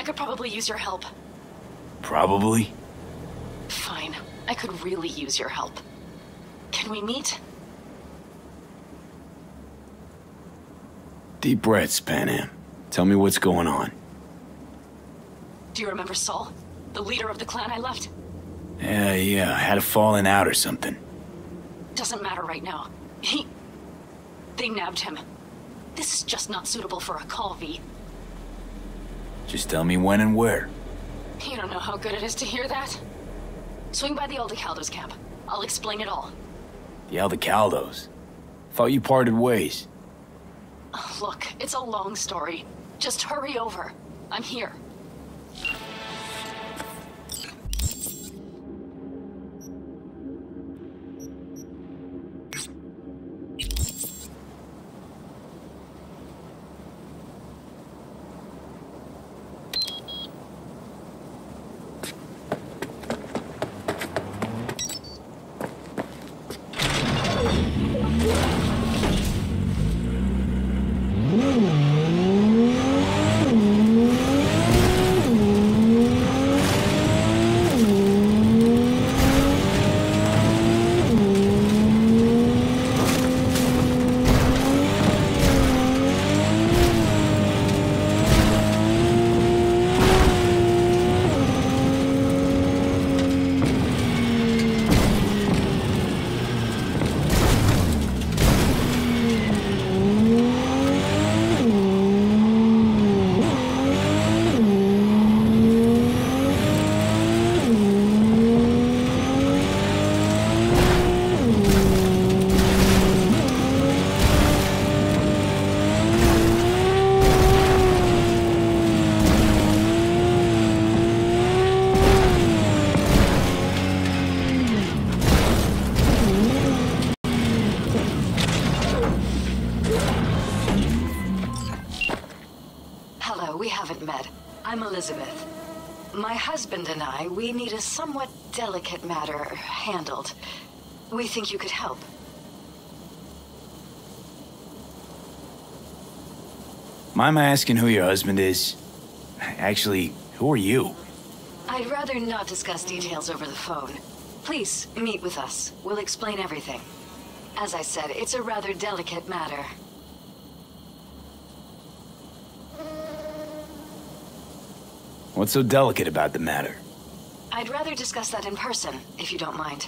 I could probably use your help. Probably. Fine. I could really use your help. Can we meet? Deep breaths, Panam. Tell me what's going on. Do you remember Saul? The leader of the clan I left? Yeah, yeah, had a falling out or something. Doesn't matter right now. He... They nabbed him. This is just not suitable for a call, V. Just tell me when and where. You don't know how good it is to hear that? Swing by the Aldecaldos camp. I'll explain it all. The Aldecaldos? Thought you parted ways. Look, it's a long story. Just hurry over. I'm here. Matter handled. We think you could help. Mind my asking who your husband is? Actually, who are you? I'd rather not discuss details over the phone. Please, meet with us. We'll explain everything. As I said, it's a rather delicate matter. What's so delicate about the matter? I'd rather discuss that in person, if you don't mind.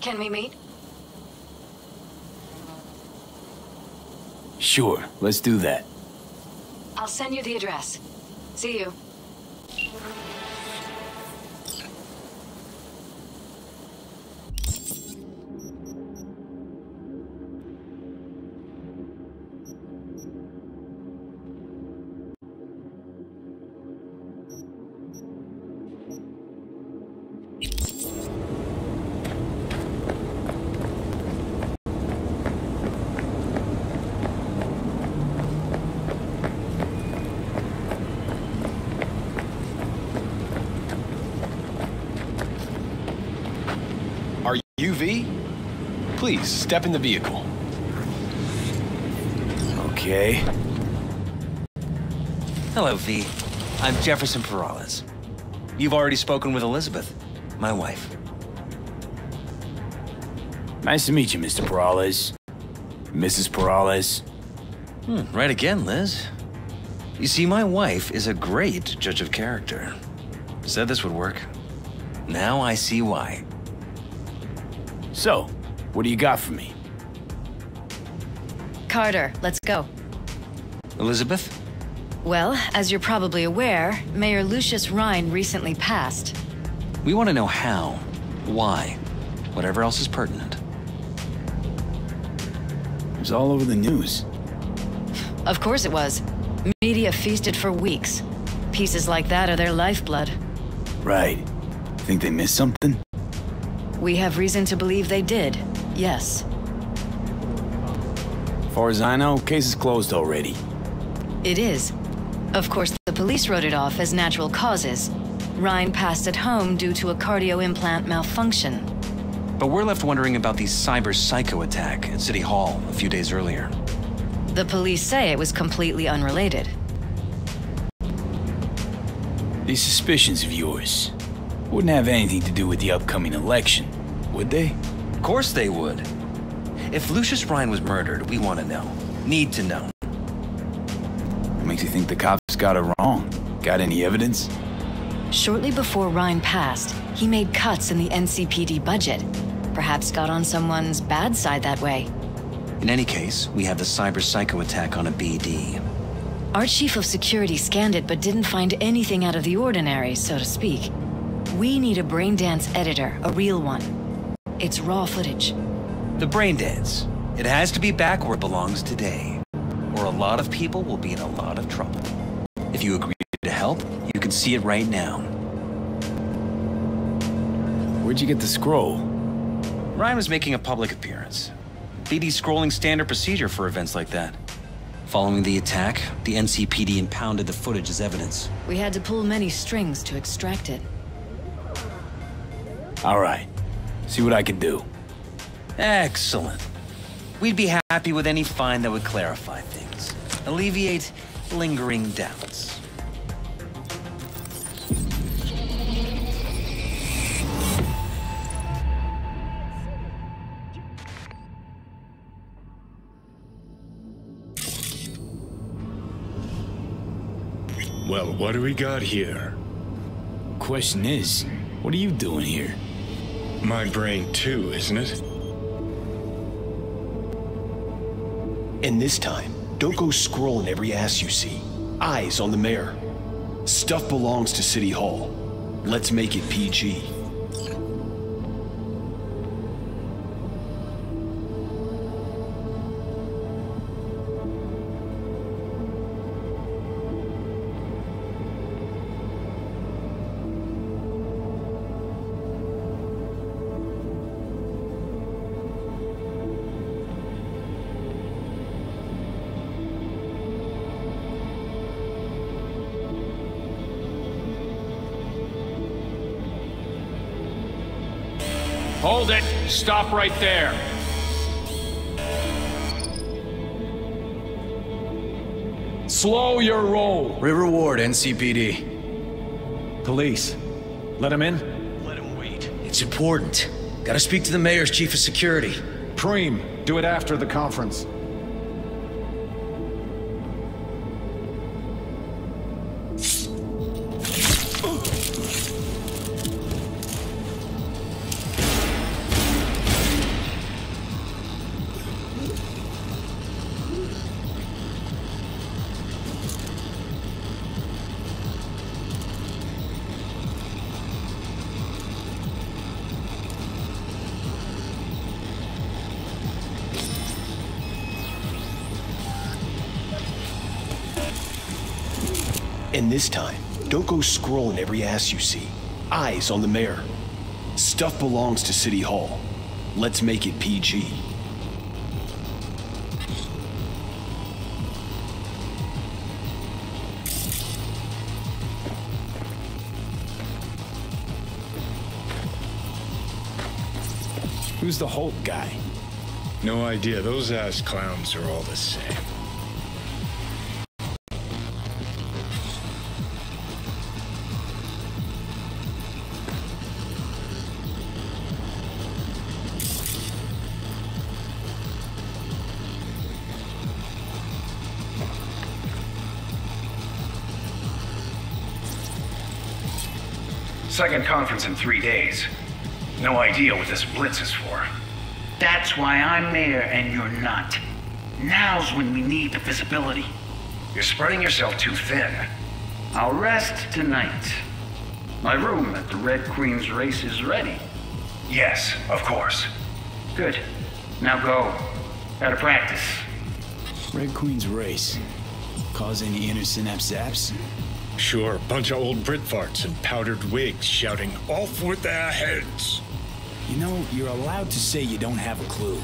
Can we meet? Sure, let's do that. I'll send you the address. See you. Are you V? Please, step in the vehicle. Okay. Hello, V. I'm Jefferson Peralez. You've already spoken with Elizabeth, my wife. Nice to meet you, Mr. Peralez. Mrs. Peralez. Hmm, right again, Liz. You see, my wife is a great judge of character. Said this would work. Now I see why. So, what do you got for me? Carter, let's go. Elizabeth? Well, as you're probably aware, Mayor Lucius Rhyne recently passed. We want to know how, why, whatever else is pertinent. It was all over the news. Of course it was. Media feasted for weeks. Pieces like that are their lifeblood. Right. Think they missed something? We have reason to believe they did, yes. Far as I know, case is closed already. It is. Of course, the police wrote it off as natural causes. Rhyne passed at home due to a cardio implant malfunction. But we're left wondering about the cyber psycho attack at City Hall a few days earlier. The police say it was completely unrelated. These suspicions of yours wouldn't have anything to do with the upcoming election, would they? Of course they would. If Lucius Rhyne was murdered, we want to know. Need to know. What Makes you think the cops got it wrong. Got any evidence? Shortly before Rhyne passed, he made cuts in the NCPD budget. Perhaps got on someone's bad side that way. In any case, we have the cyber psycho attack on a BD. Our chief of security scanned it but didn't find anything out of the ordinary, so to speak. We need a Braindance editor, a real one. It's raw footage. The brain dance. It has to be back where it belongs today. Or a lot of people will be in a lot of trouble. If you agree to help, you can see it right now. Where'd you get the scroll? Rhyne was making a public appearance. BD scrolling standard procedure for events like that. Following the attack, the NCPD impounded the footage as evidence. We had to pull many strings to extract it. All right. See what I can do. Excellent. We'd be happy with any find that would clarify things, alleviate lingering doubts. Well, what do we got here? Question is, what are you doing here? My brain too, isn't it? And this time, don't go scrolling every ass you see. Eyes on the mayor. Stuff belongs to City Hall. Let's make it PG. Stop right there! Slow your roll! River Ward, NCPD. Police. Let him in? Let him wait. It's important. Gotta speak to the mayor's chief of security. Preem, do it after the conference. Don't go scrolling every ass you see. Eyes on the mayor. Stuff belongs to City Hall. Let's make it PG. Who's the Hulk guy? No idea. Those ass clowns are all the same. Conference in three days. No idea what this blitz is for. That's why I'm mayor and you're not. Now's when we need the visibility. You're spreading yourself too thin. I'll rest tonight. My room at the Red Queen's race is ready. Yes, of course. Good. Now go. Gotta practice. Red Queen's race. Cause any inner synapse zaps? Sure, bunch of old Brit farts in powdered wigs shouting, off with their heads! You know, you're allowed to say you don't have a clue.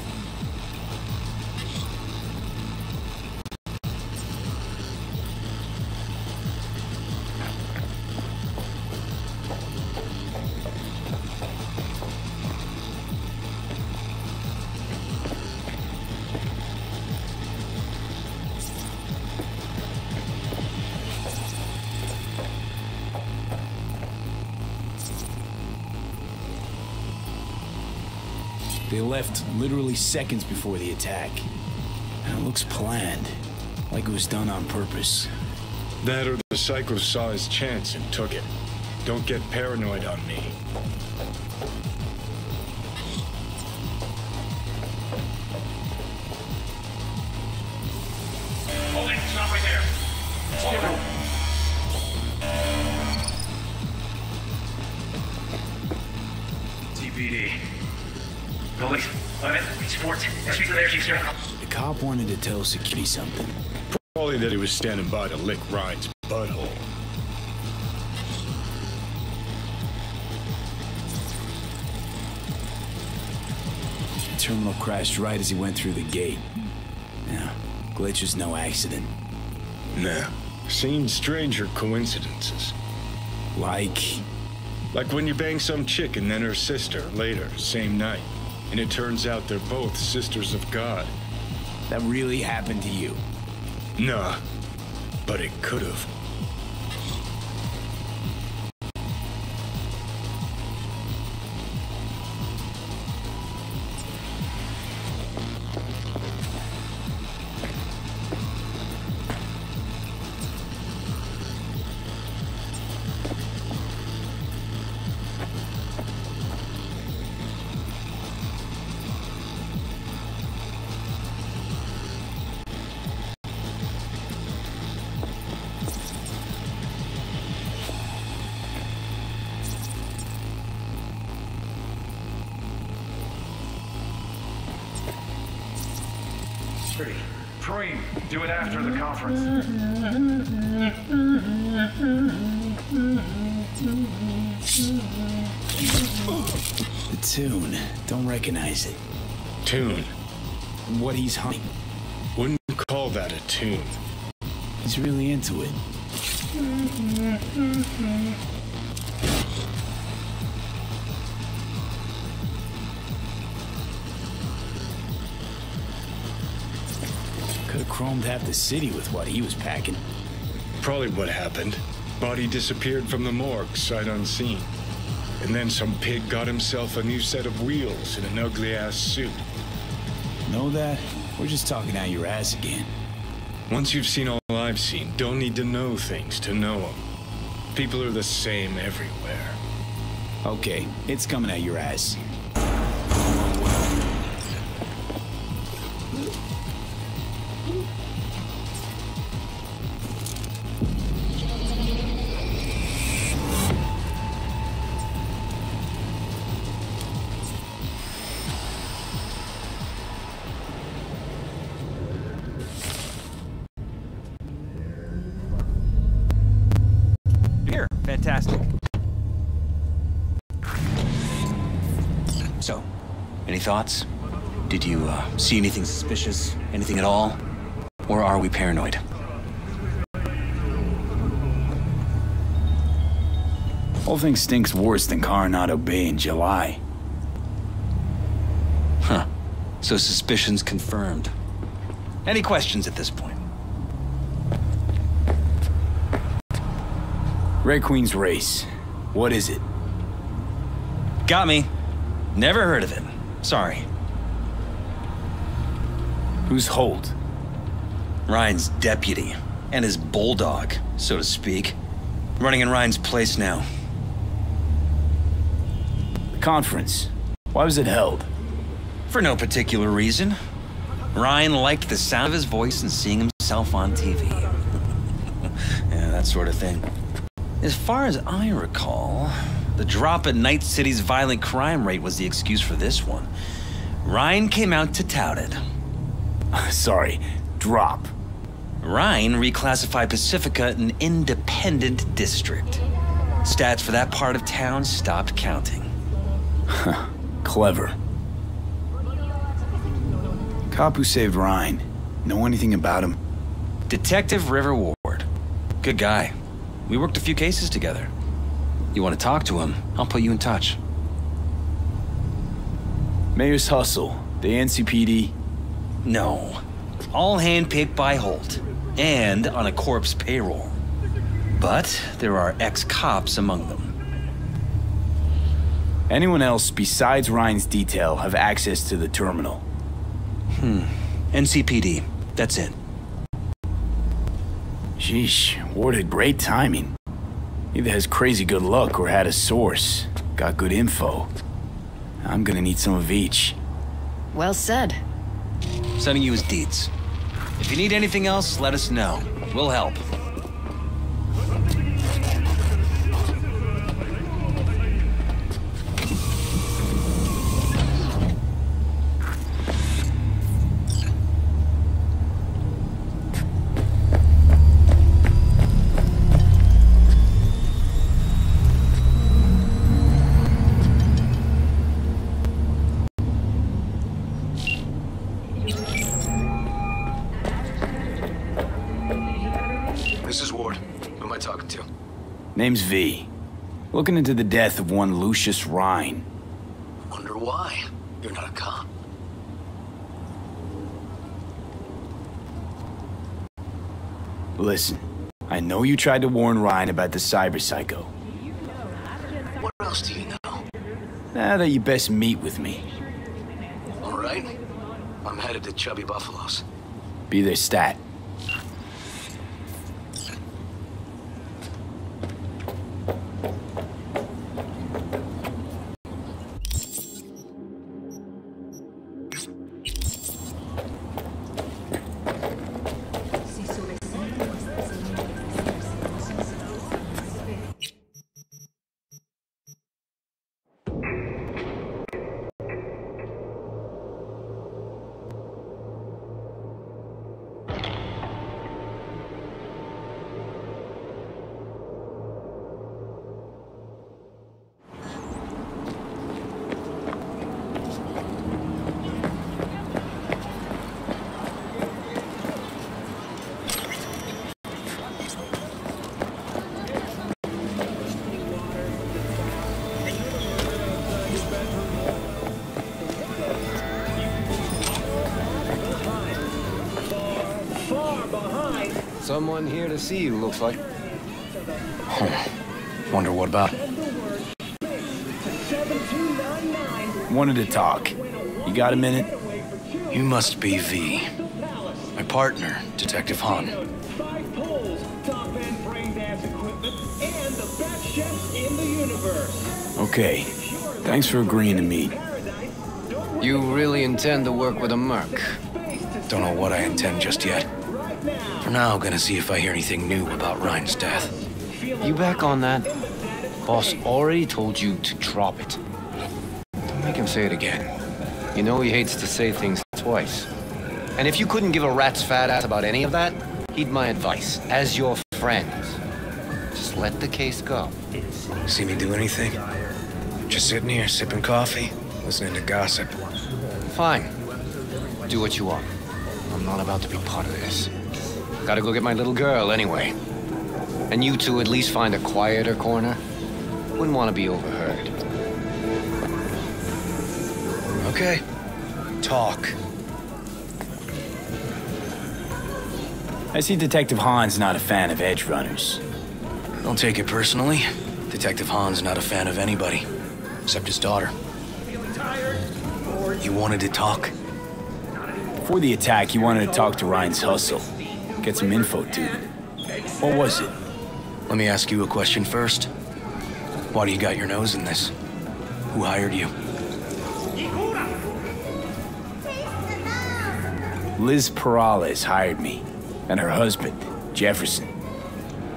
Literally seconds before the attack. And it looks planned, like it was done on purpose. That or the Psycho saw his chance and took it. Don't get paranoid on me. Wanted to tell security something. Probably that he was standing by to lick Rhyne's butthole. The terminal crashed right as he went through the gate. Yeah, glitch was no accident. Nah. Seen stranger coincidences. Like, Like when you bang some chick and then her sister later, same night. And it turns out they're both sisters of God. That really happened to you. Nah. But it could've. Do it after the conference. The tune, don't recognize it. Tune. What he's humming. Wouldn't call that a tune. He's really into it. Could have chromed half the city with what he was packing. Probably what happened. Body disappeared from the morgue, sight unseen. And then some pig got himself a new set of wheels in an ugly ass suit. Know that? We're just talking out your ass again. Once you've seen all I've seen, don't need to know things to know them. People are the same everywhere. Okay, it's coming out your ass. Thoughts? Did you uh, see anything suspicious? Anything at all? Or are we paranoid? Whole thing stinks worse than Coronado Bay in July. Huh. So suspicions confirmed. Any questions at this point? Red Queen's race. What is it? Got me. Never heard of it. Sorry. Who's Holt? Rhyne's deputy. And his bulldog, so to speak. Running in Rhyne's place now. The conference. Why was it held? For no particular reason. Rhyne liked the sound of his voice and seeing himself on TV. yeah, that sort of thing. As far as I recall, the drop in Night City's violent crime rate was the excuse for this one. Rhyne came out to tout it. Sorry, drop. Rhyne reclassified Pacifica an independent district. Stats for that part of town stopped counting. Clever. Cop who saved Rhyne. Know anything about him? Detective River Ward. Good guy. We worked a few cases together. You want to talk to him? I'll put you in touch. Mayor's Hustle. The NCPD. No. All handpicked by Holt. And on a corpse payroll. But there are ex cops among them. Anyone else besides Rhyne's detail have access to the terminal? Hmm. NCPD. That's it. Sheesh, Ward had great timing. Either has crazy good luck or had a source. Got good info. I'm gonna need some of each. Well said. Sending you his deeds. If you need anything else, let us know. We'll help. Name's V. Looking into the death of one Lucius Rhyne. Wonder why. You're not a cop. Listen, I know you tried to warn Rhyne about the cyber psycho. What else do you know? Now that you best meet with me. All right. I'm headed to Chubby Buffaloes. Be there, stat. Someone here to see you, looks like. Hmm. Wonder what about? Wanted to talk. You got a minute? You must be V. My partner, Detective Han. Okay. Thanks for agreeing to meet. You really intend to work with a merc? Don't know what I intend just yet. For now, gonna see if I hear anything new about Rhyne's death. You back on that? Boss already told you to drop it. Don't make him say it again. You know he hates to say things twice. And if you couldn't give a rat's fat ass about any of that, heed my advice, as your friend. Just let the case go. See me do anything? Just sitting here, sipping coffee, listening to gossip. Fine. Do what you want. I'm not about to be part of this. Gotta go get my little girl anyway. And you two at least find a quieter corner. Wouldn't want to be overheard. Okay. Talk. I see Detective Han's not a fan of edge runners. Don't take it personally. Detective Han's not a fan of anybody, except his daughter. You wanted to talk? Before the attack, he wanted to talk to Rhyne's hustle. Get some info him. What was it? Let me ask you a question first. Why do you got your nose in this? Who hired you? Liz Peralez hired me. And her husband, Jefferson.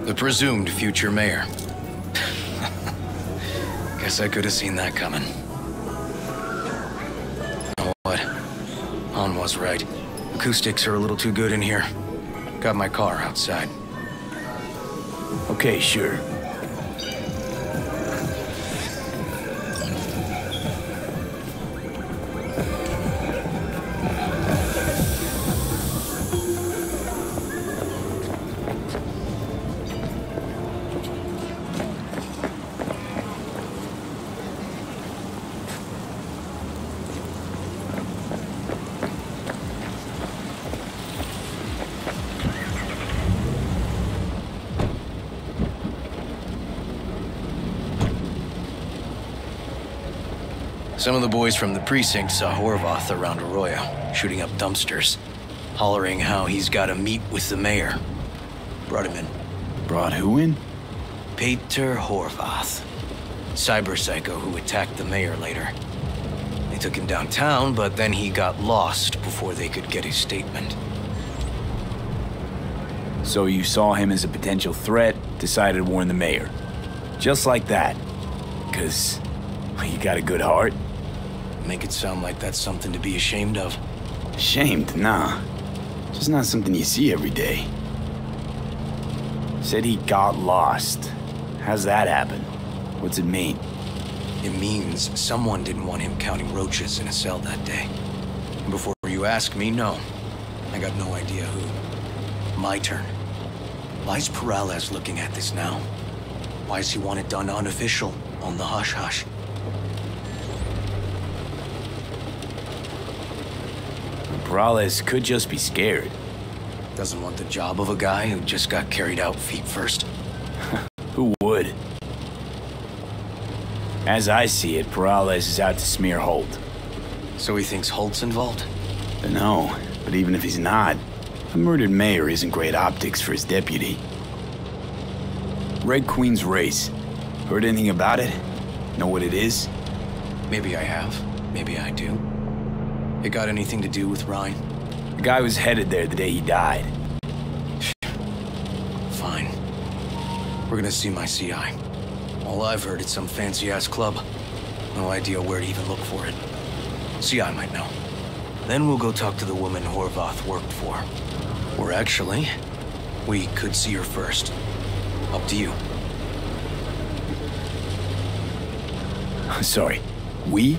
The presumed future mayor. Guess I could have seen that coming. You know what? Han was right. Acoustics are a little too good in here. Got my car outside. Okay, sure. Some of the boys from the precinct saw Horvath around Arroyo, shooting up dumpsters, hollering how he's got to meet with the mayor. Brought him in. Brought who in? Peter Horvath. Cyber psycho who attacked the mayor later. They took him downtown, but then he got lost before they could get his statement. So you saw him as a potential threat, decided to warn the mayor. Just like that. Cause you got a good heart. Make it sound like that's something to be ashamed of. Ashamed? Nah. Just not something you see every day. Said he got lost. How's that happen? What's it mean? It means someone didn't want him counting roaches in a cell that day. And before you ask me, no. I got no idea who. My turn. Why's Peralez looking at this now? Why does he want it done unofficial, on the hush-hush? Peralez could just be scared. Doesn't want the job of a guy who just got carried out feet first. Who would? As I see it, Peralez is out to smear Holt. So he thinks Holt's involved? No, but even if he's not, a murdered mayor isn't great optics for his deputy. Red Queen's race. Heard anything about it? Know what it is? Maybe I have. Maybe I do. It got anything to do with Rhyne? The guy was headed there the day he died. Fine. We're gonna see my CI. All I've heard is some fancy-ass club. No idea where to even look for it. CI might know. Then we'll go talk to the woman Horvath worked for. Or actually, we could see her first. Up to you. Sorry, we?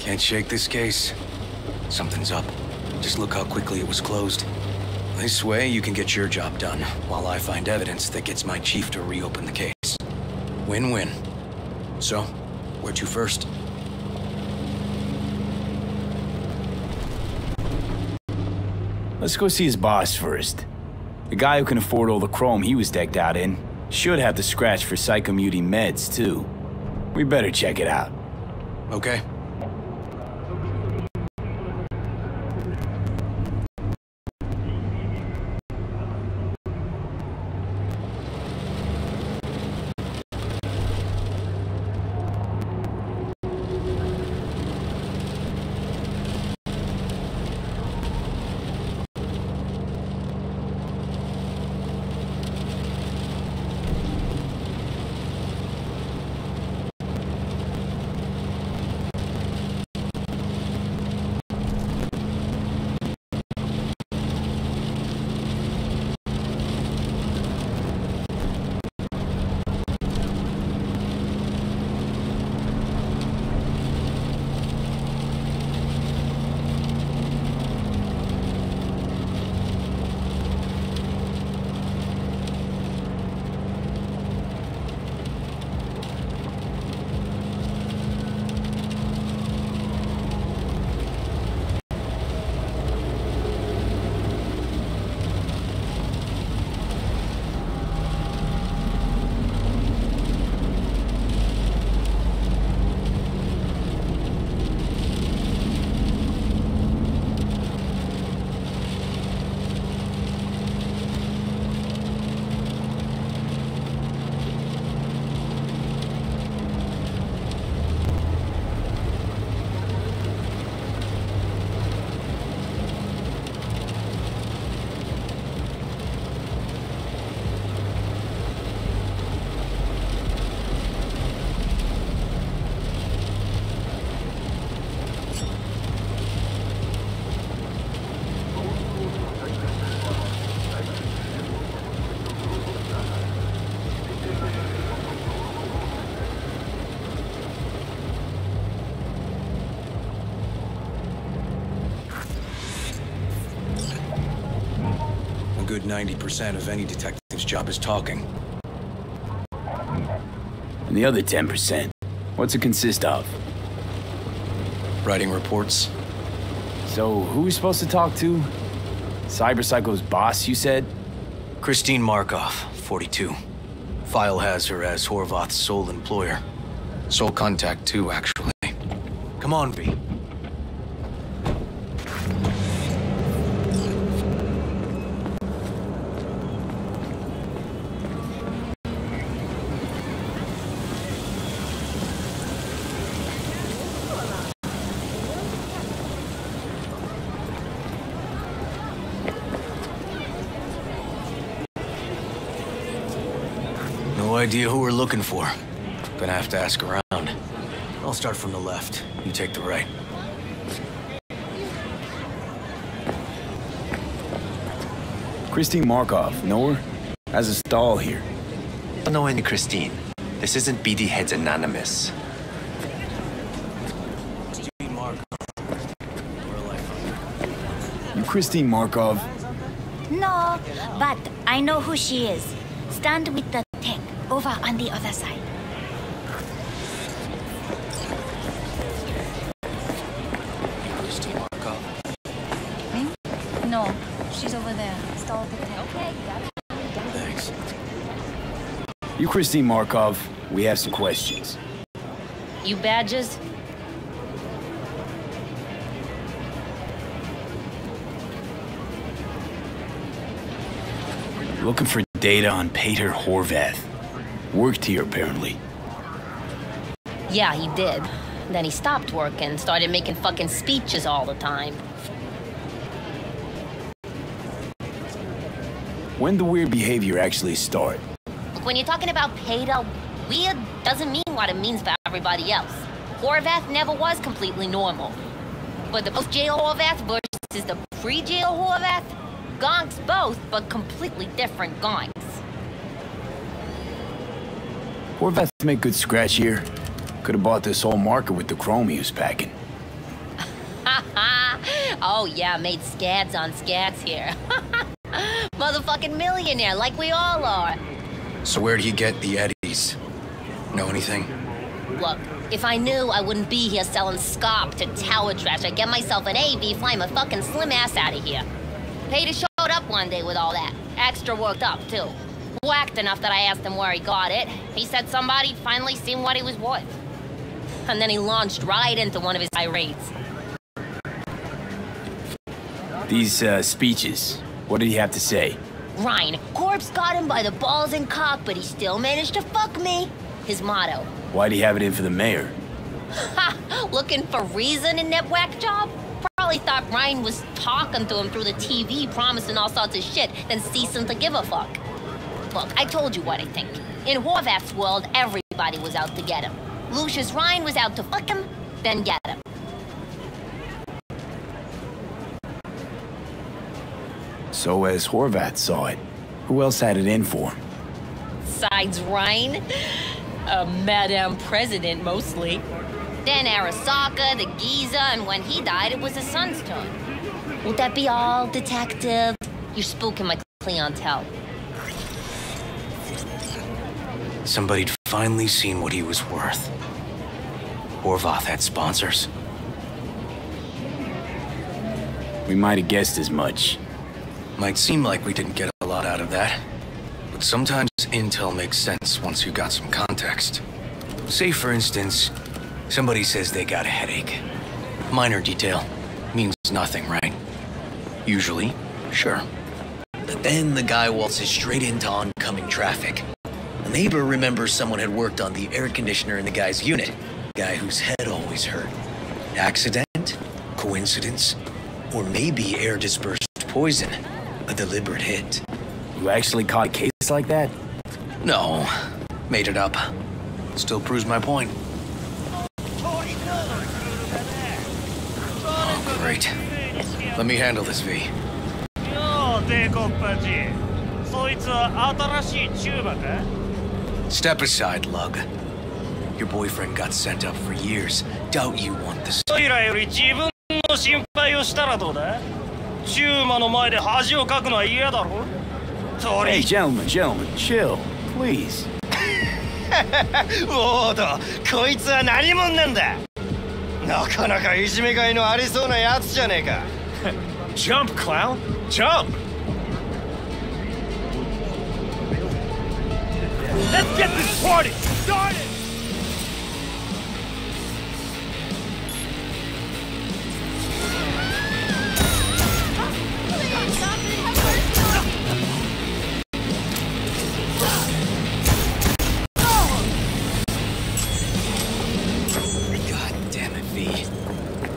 Can't shake this case. Something's up. Just look how quickly it was closed. This way, you can get your job done, while I find evidence that gets my chief to reopen the case. Win-win. So, where to first? Let's go see his boss first. The guy who can afford all the chrome he was decked out in should have the scratch for psychomuting meds, too. We better check it out. Okay. 90% of any detective's job is talking. And the other 10%, what's it consist of? Writing reports. So, who are we supposed to talk to? Cyber Psycho's boss, you said? Christine Markov, 42. File has her as Horvath's sole employer. Sole contact, too, actually. Come on, V. idea who we're looking for. Gonna have to ask around. I'll start from the left. You take the right. Christine Markov, know her? Has a stall here. Don't know any Christine. This isn't BD Heads Anonymous. You Christine Markov? No, but I know who she is. Stand with the tech over on the other side. Christine Markov. Me? No, she's over there. Stall the tech. Okay, got. Thanks. You Christine Markov, we have some questions. You badges? Looking for data on Peter Horvath. Worked here, apparently. Yeah, he did. Then he stopped working, started making fucking speeches all the time. When the weird behavior actually start? Look, when you're talking about Peter, weird doesn't mean what it means for everybody else. Horvath never was completely normal. But the post-jail Horvath versus the pre-jail Horvath, gonks both, but completely different gonks. Horvath make good scratch here. Could have bought this whole market with the chrome he was packing. oh yeah, made scads on scads here. Motherfucking millionaire, like we all are. So where'd he get the Eddies? Know anything? Look, if I knew, I wouldn't be here selling scop to tower trash. I'd get myself an AV, fly my fucking slim ass out of here. Peter showed up one day with all that. Extra worked up, too. Whacked enough that I asked him where he got it. He said somebody finally seen what he was worth. And then he launched right into one of his tirades. These, uh, speeches, what did he have to say? Rhyne, Corpse got him by the balls and cock, but he still managed to fuck me. His motto. Why'd he have it in for the mayor? Ha! Looking for reason in that whack job? Probably thought Rhyne was talking to him through the TV, promising all sorts of shit, then ceasing to give a fuck. Look, I told you what I think. In Horvath's world, everybody was out to get him. Lucius Rhyne was out to fuck him, then get him. So as Horvath saw it, who else had it in for him? Besides Rhyne, a Madame President mostly. Then Arasaka, the Giza, and when he died, it was his son's turn. Would that be all, detective? You're spooking my clientele. Somebody'd finally seen what he was worth. Horvath had sponsors. We might have guessed as much. Might seem like we didn't get a lot out of that. But sometimes intel makes sense once you got some context. Say, for instance, somebody says they got a headache. Minor detail. Means nothing, right? Usually, sure. But then the guy waltzes straight into oncoming traffic. A neighbor remembers someone had worked on the air conditioner in the guy's unit. Guy whose head always hurt. Accident? Coincidence? Or maybe air dispersed poison. A deliberate hit. You actually caught a case like that? No. Made it up. Still proves my point. Oh, great. Let me handle this, V. よう帝国パチそいつは新しいチューバか Step aside, Lug. Your boyfriend got sent up for years. Doubt you want this. おいらより自分の心配をしたらどうだチューマの前で恥をかくのは嫌だろト Hey, リ gentlemen, gentlemen, chill, please. ウォードこいつは何者なんだなかなかいじめがいのありそうなやつじゃねえか Jump, clown! Jump! Let's get this party started!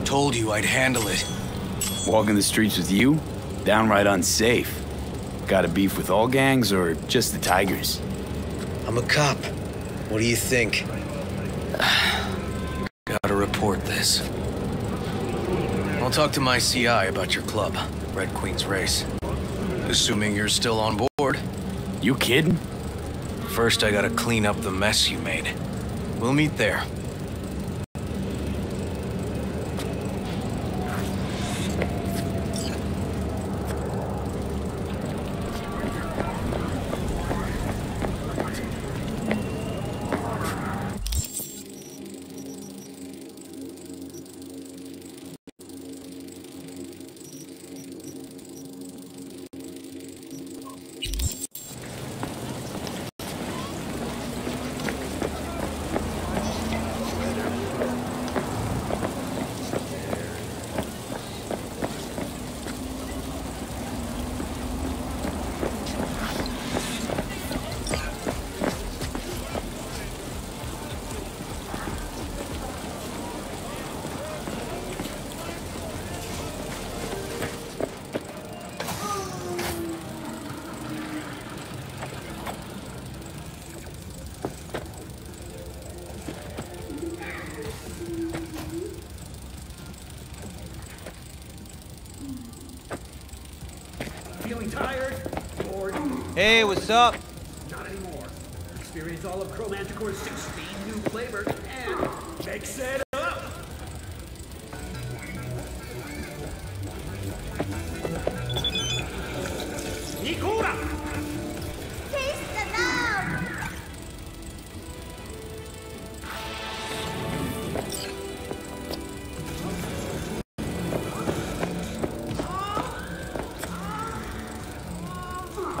told you I'd handle it. Walking the streets with you? Downright unsafe. Got a beef with all gangs or just the Tigers? I'm a cop. What do you think? Gotta report this. I'll talk to my CI about your club, Red Queen's Race. Assuming you're still on board. You kidding? First, I gotta clean up the mess you made. We'll meet there. Up?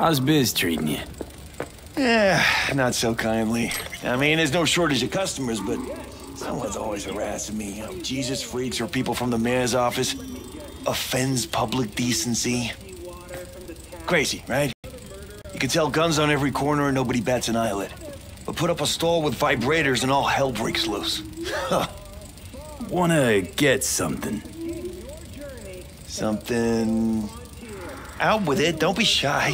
How's Biz treating you? Yeah, not so kindly. I mean, there's no shortage of customers, but someone's always harassing me. You know, Jesus freaks or people from the mayor's office. Offends public decency. Crazy, right? You can tell guns on every corner and nobody bats an eyelid. But put up a stall with vibrators and all hell breaks loose. Huh. Wanna get something? Something... Out with it, don't be shy.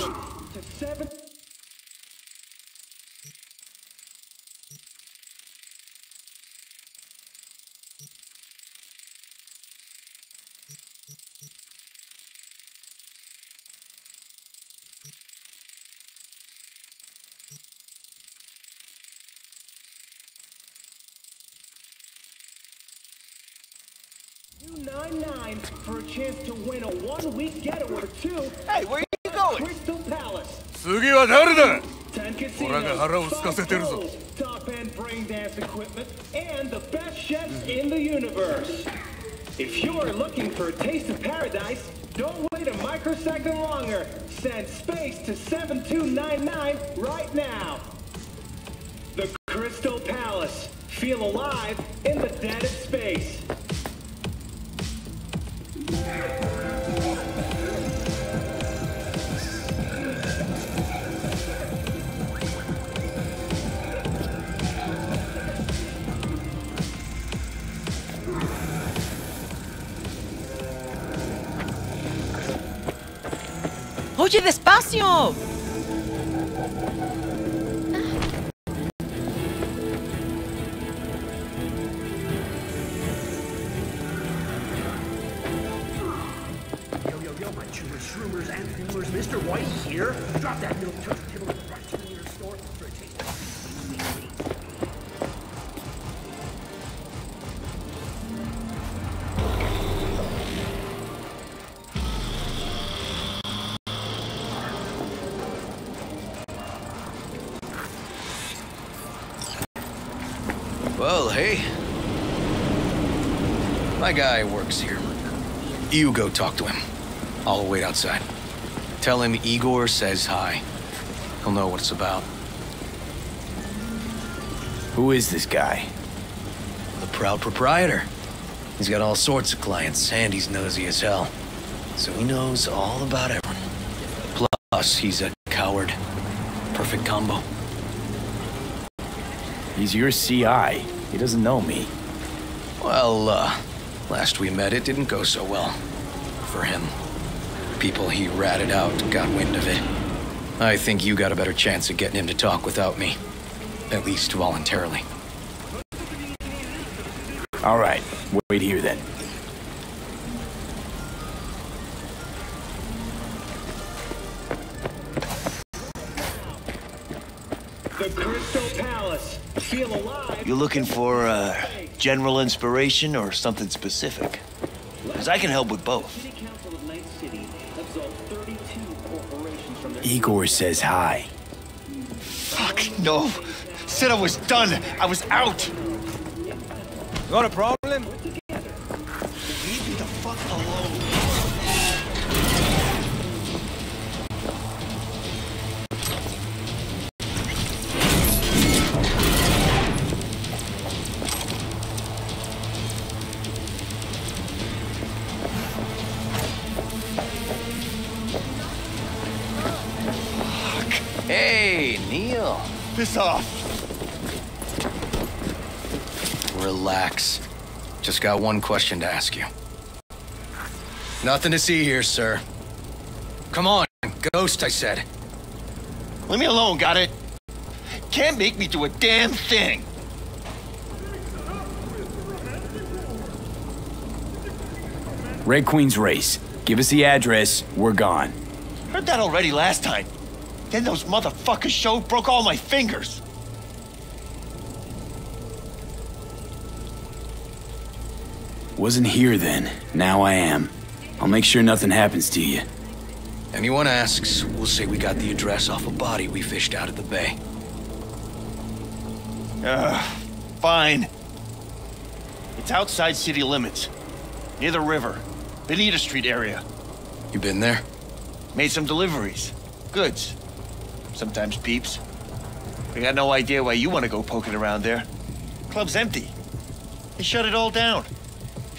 If you're looking for a taste of paradise, don't wait a microsecond longer. Send space to 7299 right now. My guy works here. You go talk to him. I'll wait outside. Tell him Igor says hi. He'll know what it's about. Who is this guy? The proud proprietor. He's got all sorts of clients, and he's nosy as hell. So he knows all about everyone. Plus, he's a coward. Perfect combo. He's your CI. He doesn't know me. Well, uh, Last we met, it didn't go so well. For him. People he ratted out got wind of it. I think you got a better chance of getting him to talk without me. At least voluntarily. All right, wait here then. The Crystal Palace. Feel alive. You looking for uh, general inspiration or something specific? Because I can help with both. Igor says hi. Fuck, no. Said I was done. I was out. Got a problem? Just got one question to ask you. Nothing to see here, sir. Come on, ghost, I said. Leave me alone, got it? Can't make me do a damn thing. Red Queen's race. Give us the address, we're gone. Heard that already last time. Then those motherfuckers showed, broke all my fingers. Wasn't here then. Now I am. I'll make sure nothing happens to you. Anyone asks, we'll say we got the address off a body we fished out of the bay. Ugh, fine. It's outside city limits. Near the river. Benita Street area. You been there? Made some deliveries. Goods. Sometimes peeps. I got no idea why you want to go poking around there. Club's empty. They shut it all down.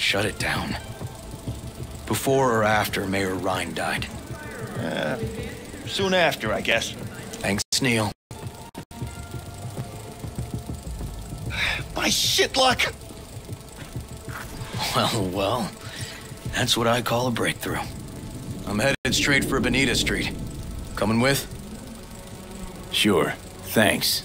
Shut it down. Before or after Mayor Rhyne died? Uh, soon after, I guess. Thanks, Neil. My shit luck! Well, well. That's what I call a breakthrough. I'm headed straight for Benita Street. Coming with? Sure. Thanks.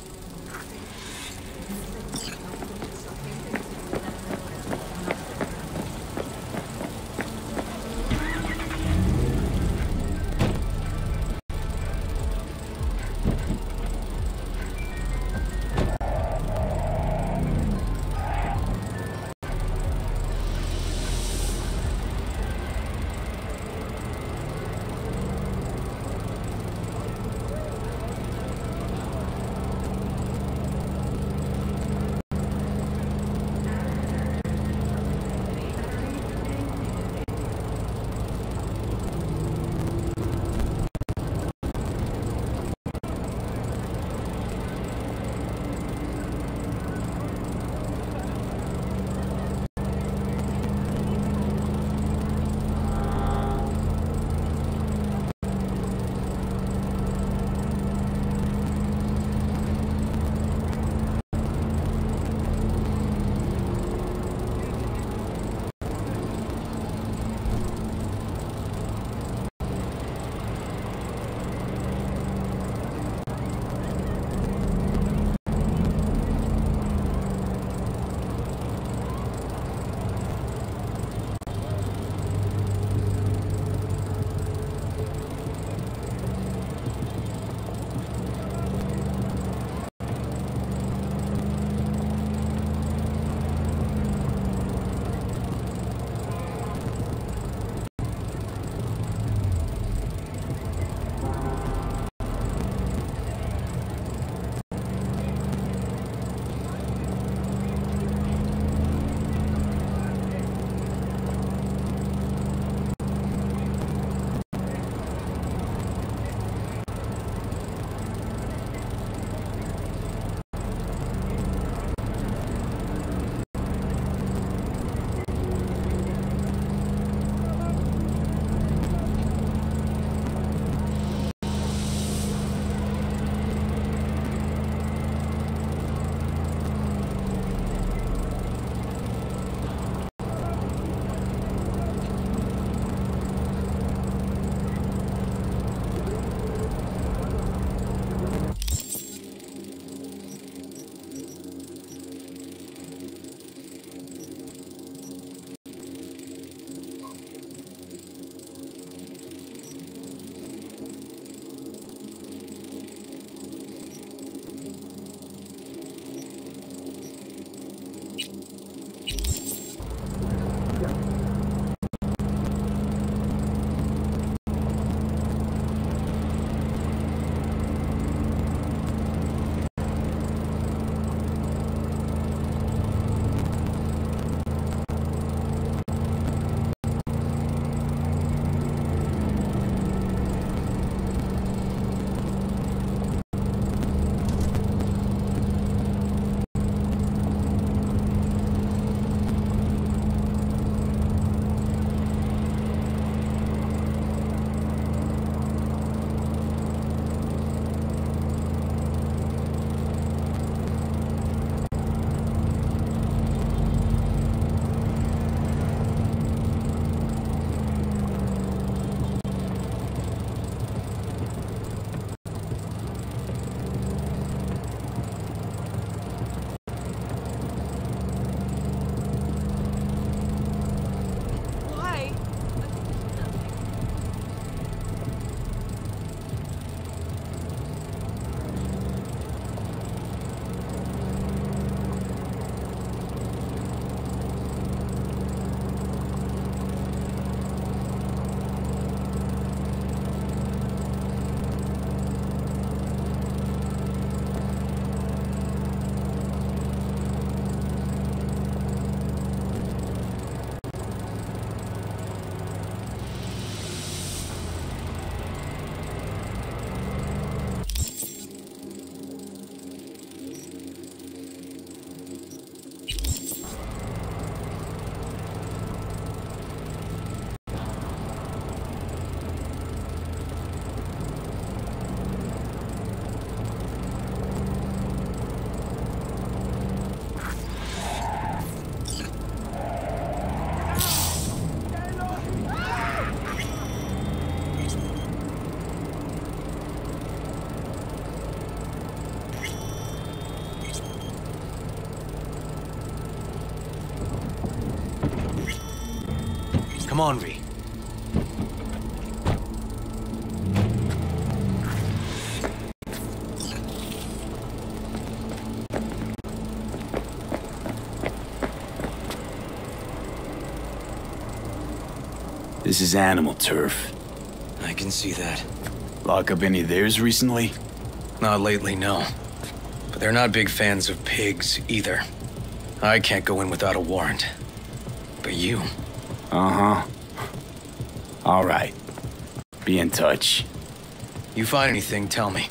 Come on, V. This is animal turf. I can see that. Lock up any of theirs recently? Not lately, no. But they're not big fans of pigs either. I can't go in without a warrant. But you. Uh-huh. In touch. You find anything, tell me.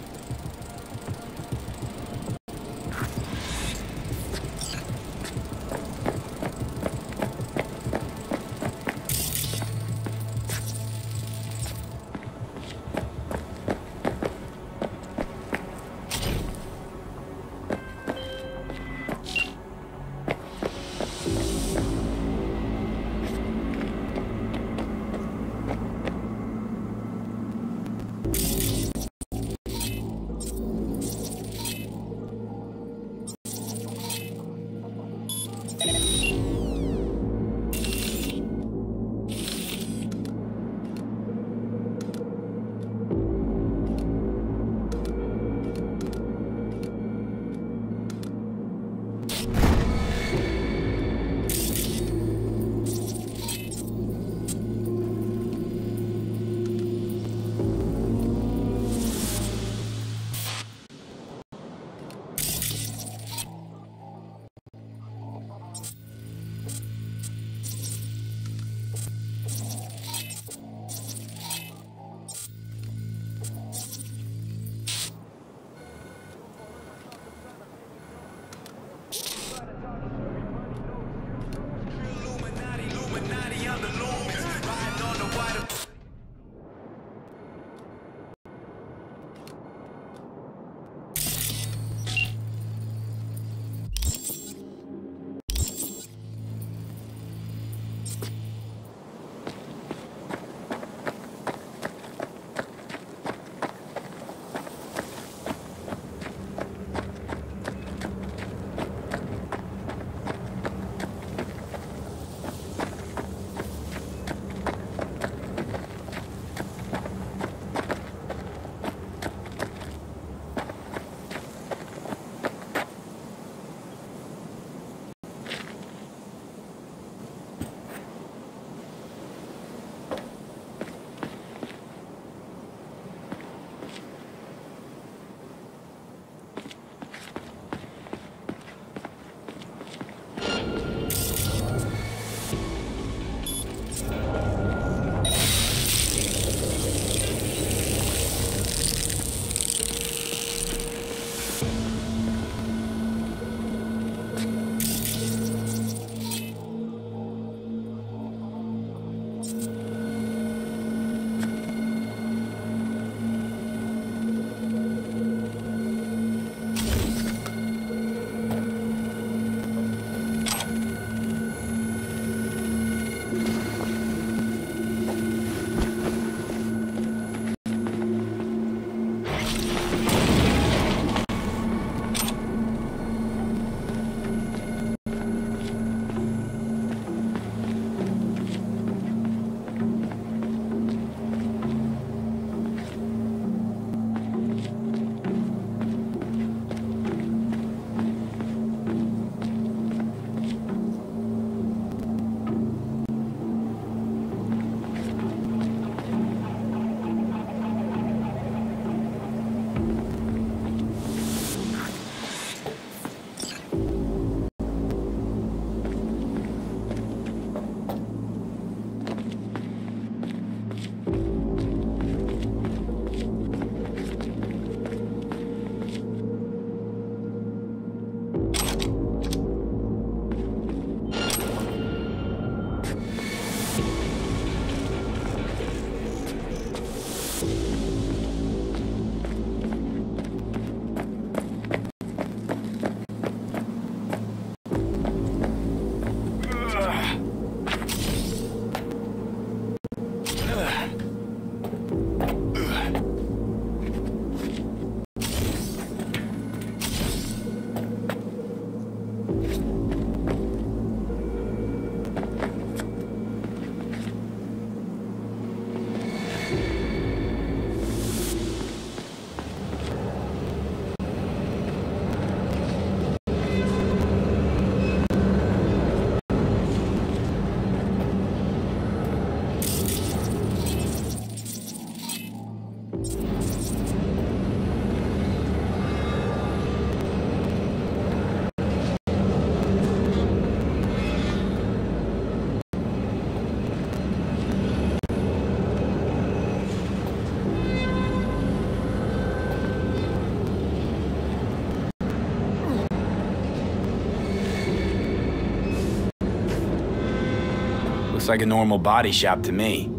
Looks like a normal body shop to me.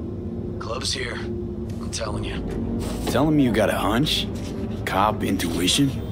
Club's here. I'm telling you. Telling me you got a hunch? Cop intuition?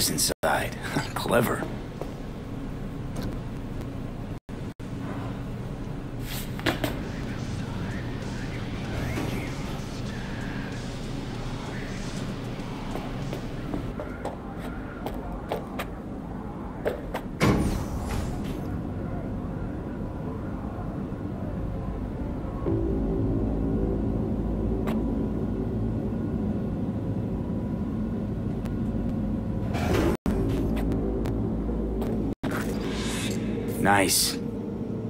Stairs inside. Clever. Nice.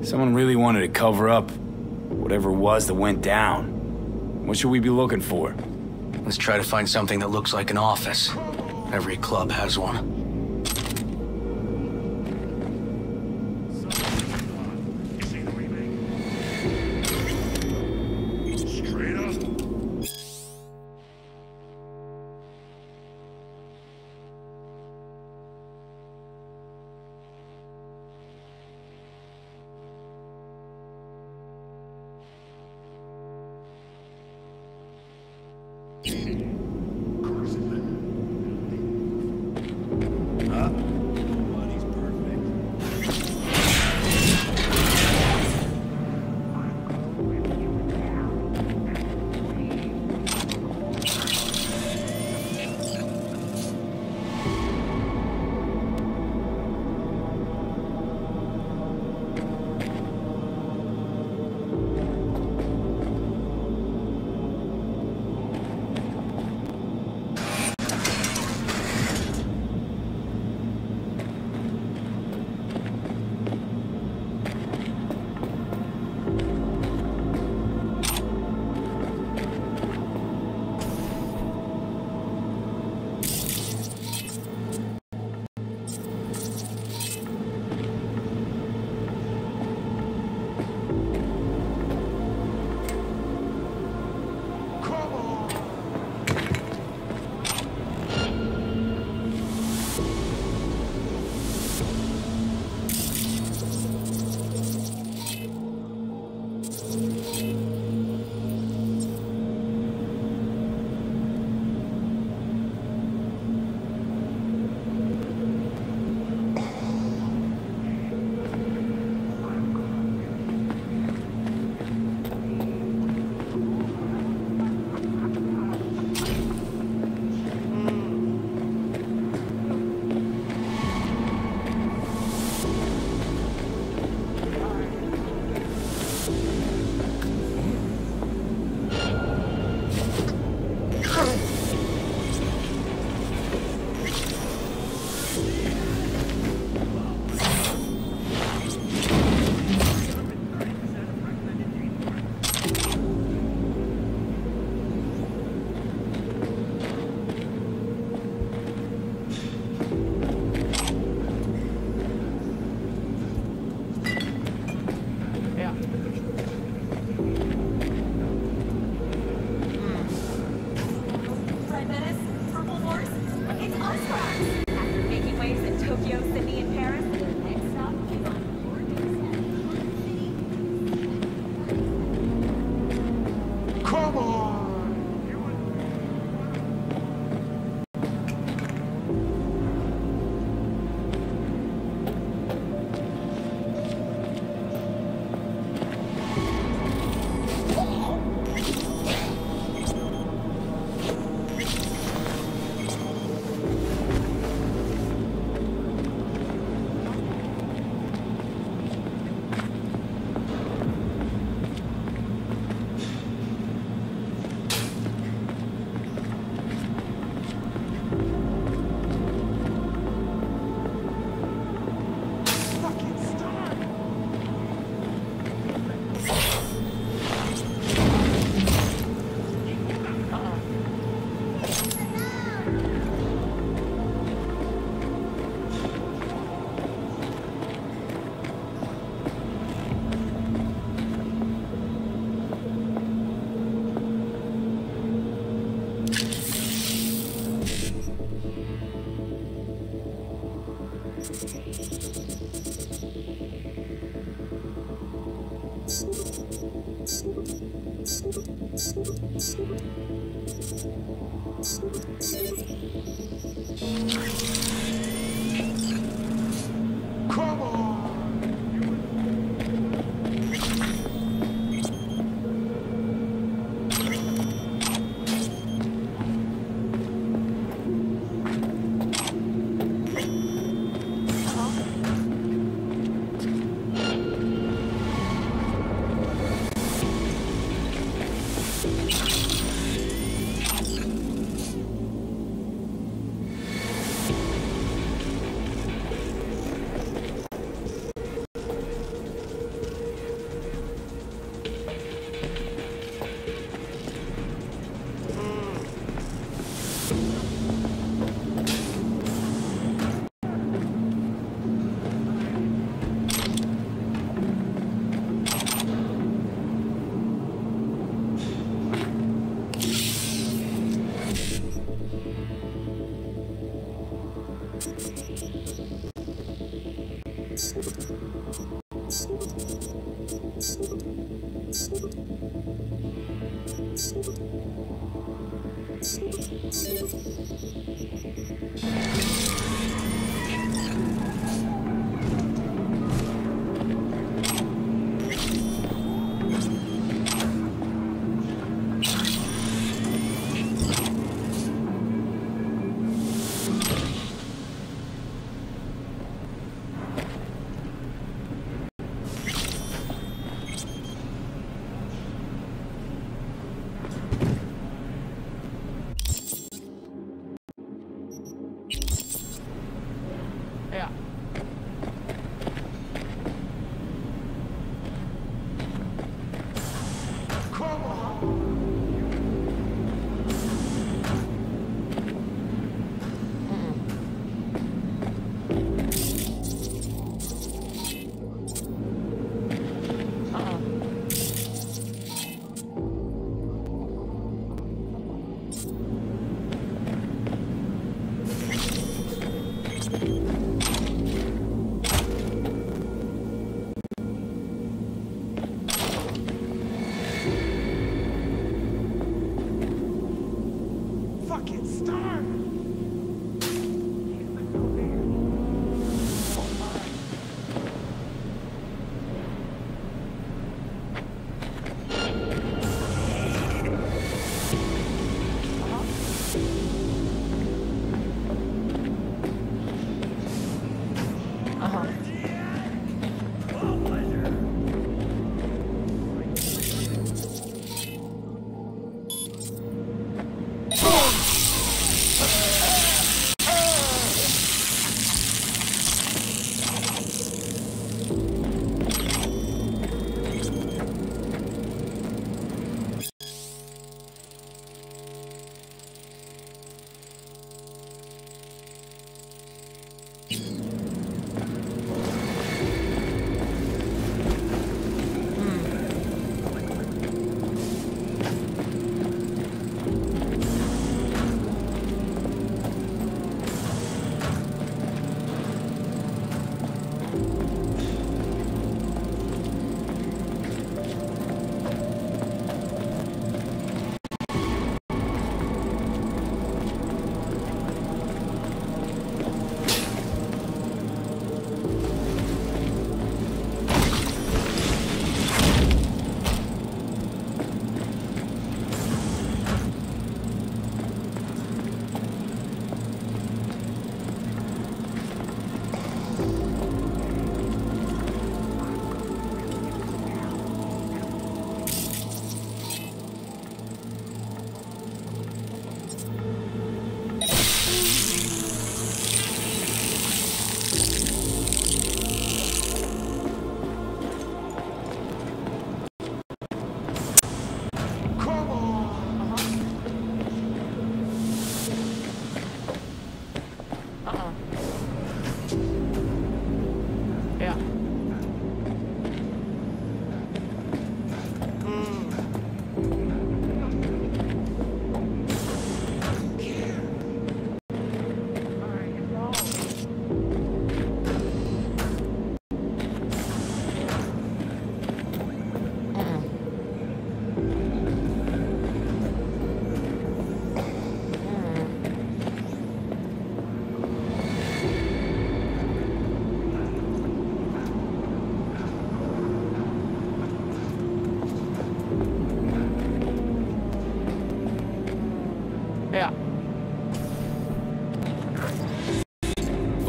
Someone really wanted to cover up whatever it was that went down. What should we be looking for? Let's try to find something that looks like an office. Every club has one.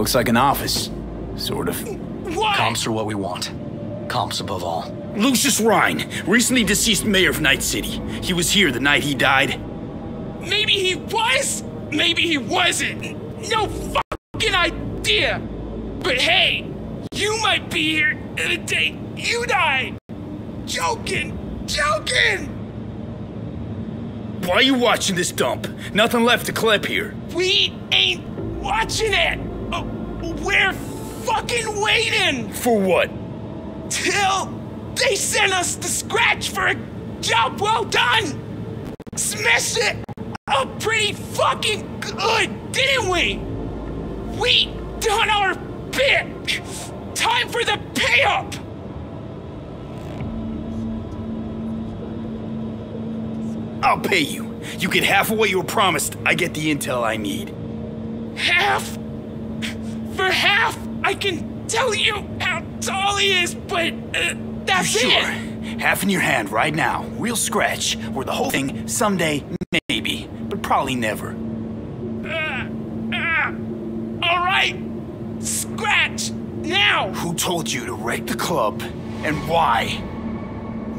Looks like an office. Sort of. Comps are what we want. Comps above all. Lucius Rhyne, recently deceased mayor of Night City. He was here the night he died. Maybe he was, maybe he wasn't. No fucking idea. But hey, you might be here the day you die. Joking, joking. Why are you watching this dump? Nothing left to clip here. We ain't watching it. We're fucking waiting For what? till they send us the scratch for a job well done. Smashed it up pretty fucking good, didn't we? We done our bit! Time for the pay up! I'll pay you. You get half of what you were promised. I get the intel I need. Half? For half, I can tell you how tall he is, but uh, that's sure? it. Half in your hand right now. Real scratch. Or the whole thing someday, maybe. But probably never. Uh, uh, all right. Scratch. Now. Who told you to wreck the club? And why?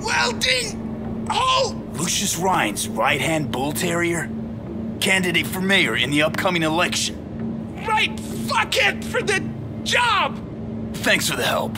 Weldon Holt. Lucius Rhyne's, right-hand bull terrier? Candidate for mayor in the upcoming election. Right fuckhead for the job. Thanks for the help.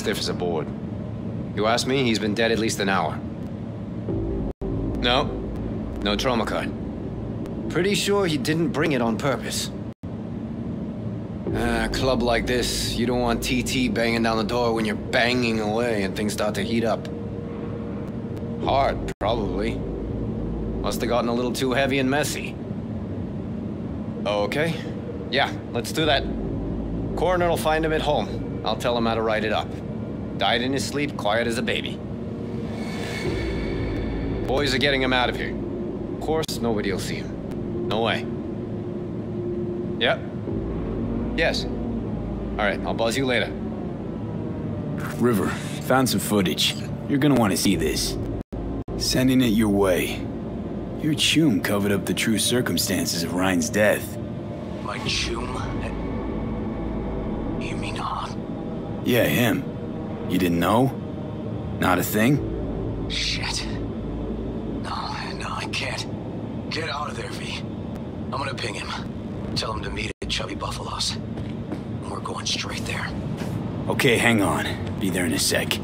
Stiff as a board. You ask me, he's been dead at least an hour. No. No trauma card. Pretty sure he didn't bring it on purpose. Ah, a club like this, you don't want TT banging down the door when you're banging away and things start to heat up. Hard, probably. Must have gotten a little too heavy and messy. Okay. Yeah, let's do that. Coroner will find him at home. I'll tell him how to write it up. Died in his sleep, quiet as a baby. Boys are getting him out of here. Of course, nobody will see him. No way. Yep. Yes. All right, I'll buzz you later. River, found some footage. You're gonna want to see this. Sending it your way. Your chum covered up the true circumstances of Rhyne's death. My chum? You mean Han? Yeah, him. You didn't know? Not a thing? Shit. No, no, I can't. Get out of there, V. I'm gonna ping him. Tell him to meet at Chubby Buffalo's. And we're going straight there. Okay, hang on. Be there in a sec.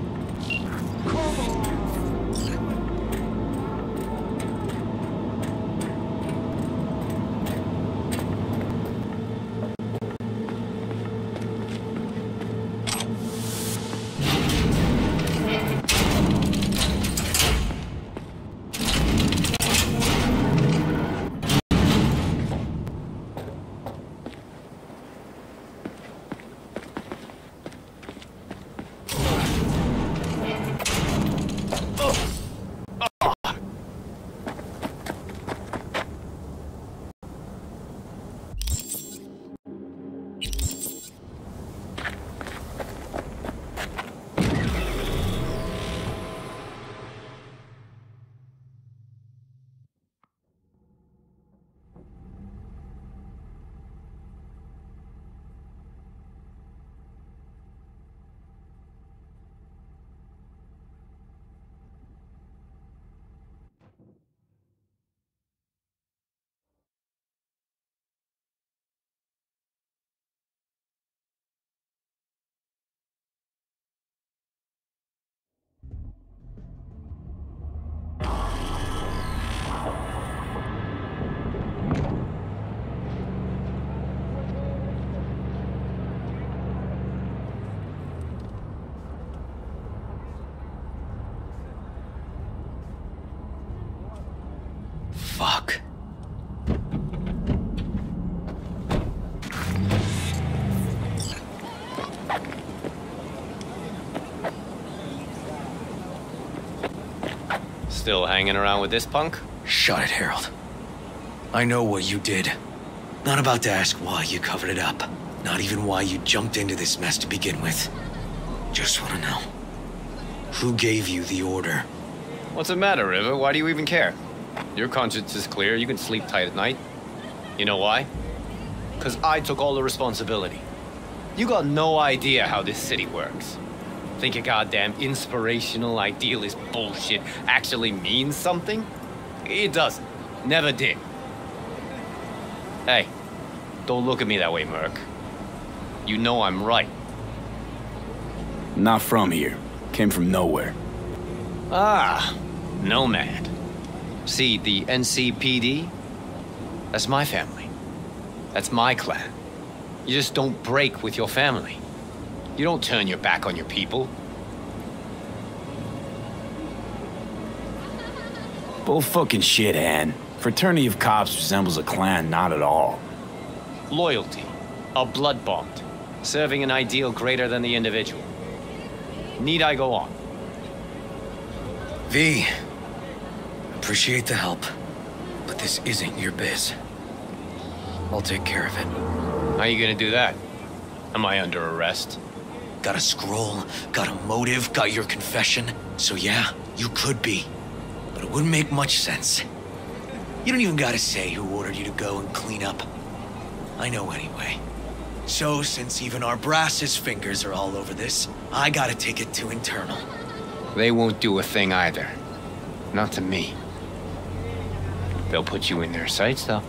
Still hanging around with this punk? Shut it, Harold. I know what you did. Not about to ask why you covered it up. Not even why you jumped into this mess to begin with. Just want to know. Who gave you the order? What's the matter, River? Why do you even care? Your conscience is clear. You can sleep tight at night. You know why? Because I took all the responsibility. You got no idea how this city works. Think a goddamn inspirational, idealist bullshit actually means something? It doesn't. Never did. Hey, don't look at me that way, Merc. You know I'm right. Not from here. Came from nowhere. Ah, Nomad. See, the NCPD? That's my family. That's my clan. You just don't break with your family. You don't turn your back on your people. Bull fucking shit, Han. Fraternity of Cops resembles a clan, not at all. Loyalty. A blood bond. Serving an ideal greater than the individual. Need I go on? V. Appreciate the help, but this isn't your biz. I'll take care of it. How you gonna do that? Am I under arrest? Got a scroll, got a motive, got your confession. So yeah, you could be. But it wouldn't make much sense. You don't even gotta say who ordered you to go and clean up. I know anyway. So, since even our brass's fingers are all over this, I gotta take it to internal. They won't do a thing either. Not to me. They'll put you in their sights, though.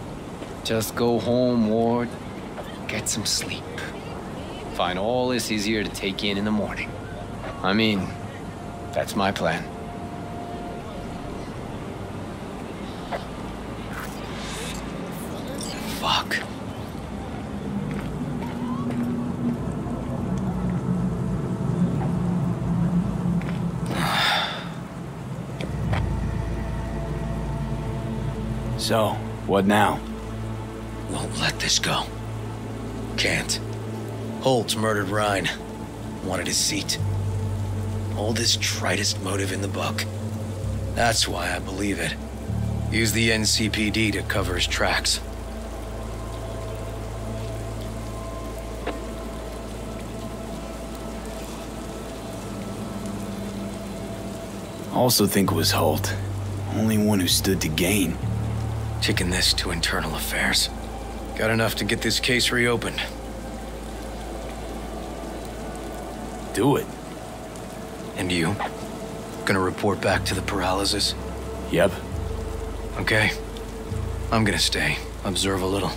Just go home, Ward. Get some sleep. Find all this easier to take in in the morning. I mean, that's my plan. Fuck. So, what now? Won't let this go. Can't. Holtz murdered Rhyne. Wanted his seat. Oldest, tritest motive in the book. That's why I believe it. Use the NCPD to cover his tracks. Also think it was Holt. Only one who stood to gain. Taking this to internal affairs. Got enough to get this case reopened. Do it. And you? Gonna report back to the Peralezes? Yep. Okay. I'm gonna stay. Observe a little.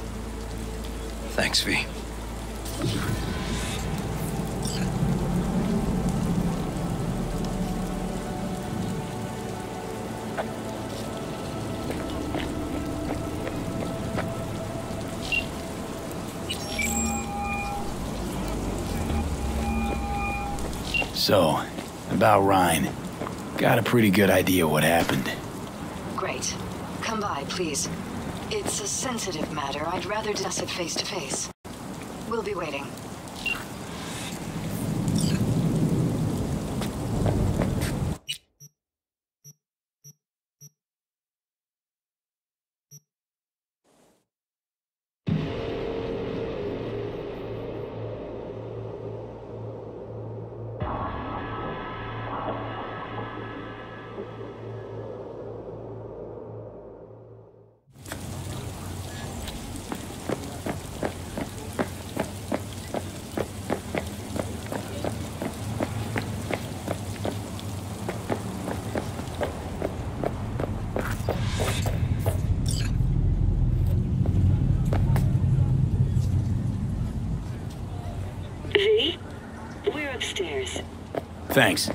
Thanks, V. about Rhyne. Got a pretty good idea what happened. Great. Come by, please. It's a sensitive matter. I'd rather discuss it face to face. We'll be waiting. Thanks.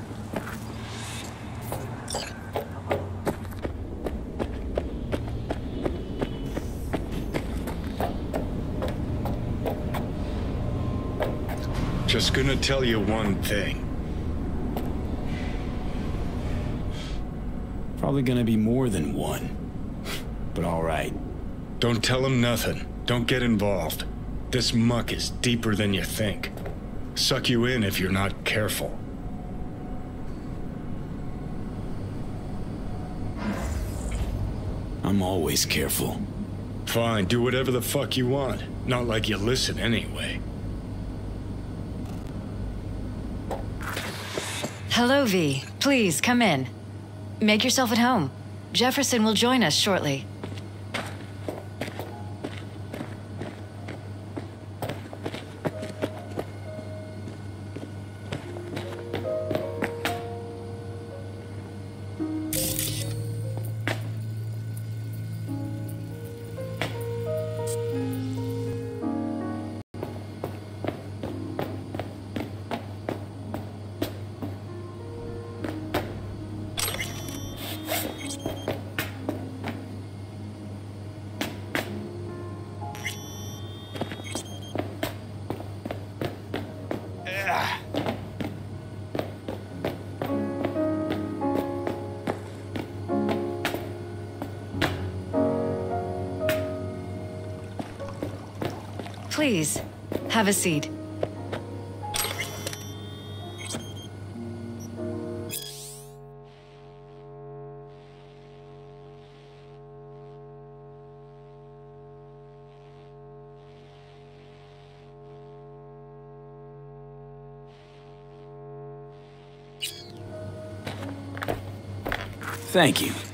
Just gonna tell you one thing. Probably gonna be more than one. But alright. Don't tell him nothing. Don't get involved. This muck is deeper than you think. Suck you in if you're not careful. I'm always careful. Fine, do whatever the fuck you want. Not like you listen anyway. Hello, V. Please, come in. Make yourself at home. Jefferson will join us shortly. Please, have a seat. Thank you.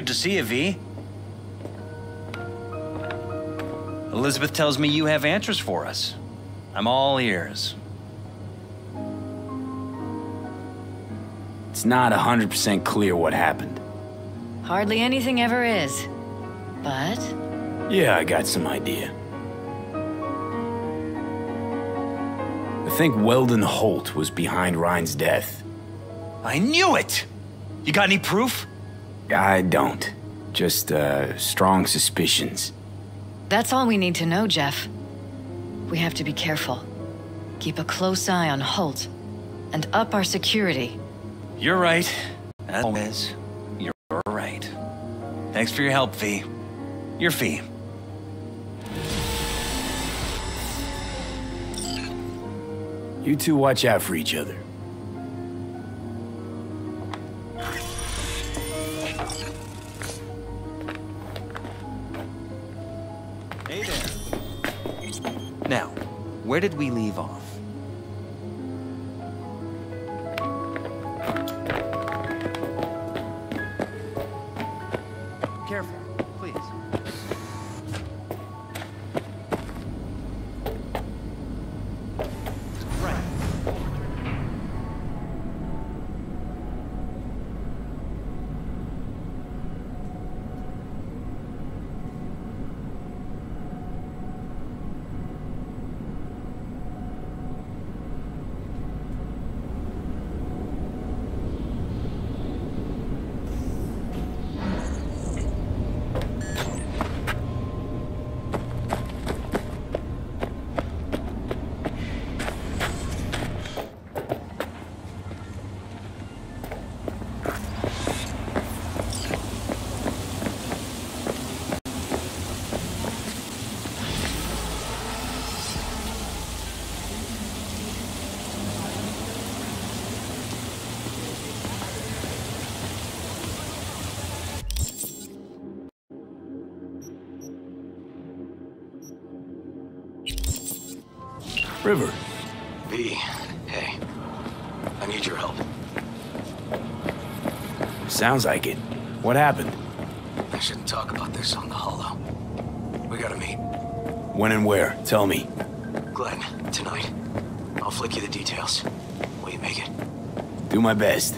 Good to see you, V. Elizabeth tells me you have answers for us. I'm all ears. It's not 100% clear what happened. Hardly anything ever is. But Yeah, I got some idea. I think Weldon Holt was behind Rhyne's death. I knew it! You got any proof? I don't. Just, uh, strong suspicions. that's all we need to know, Jeff. We have to be careful. Keep a close eye on Holt. And up our security. You're right. As always, you're right. Thanks for your help, V. Your fee. You two watch out for each other. Where did we leave off? Sounds like it. What happened? I shouldn't talk about this on the holo. We gotta meet. When and where? Tell me. Glen, tonight. I'll flick you the details. Will you make it? Do my best.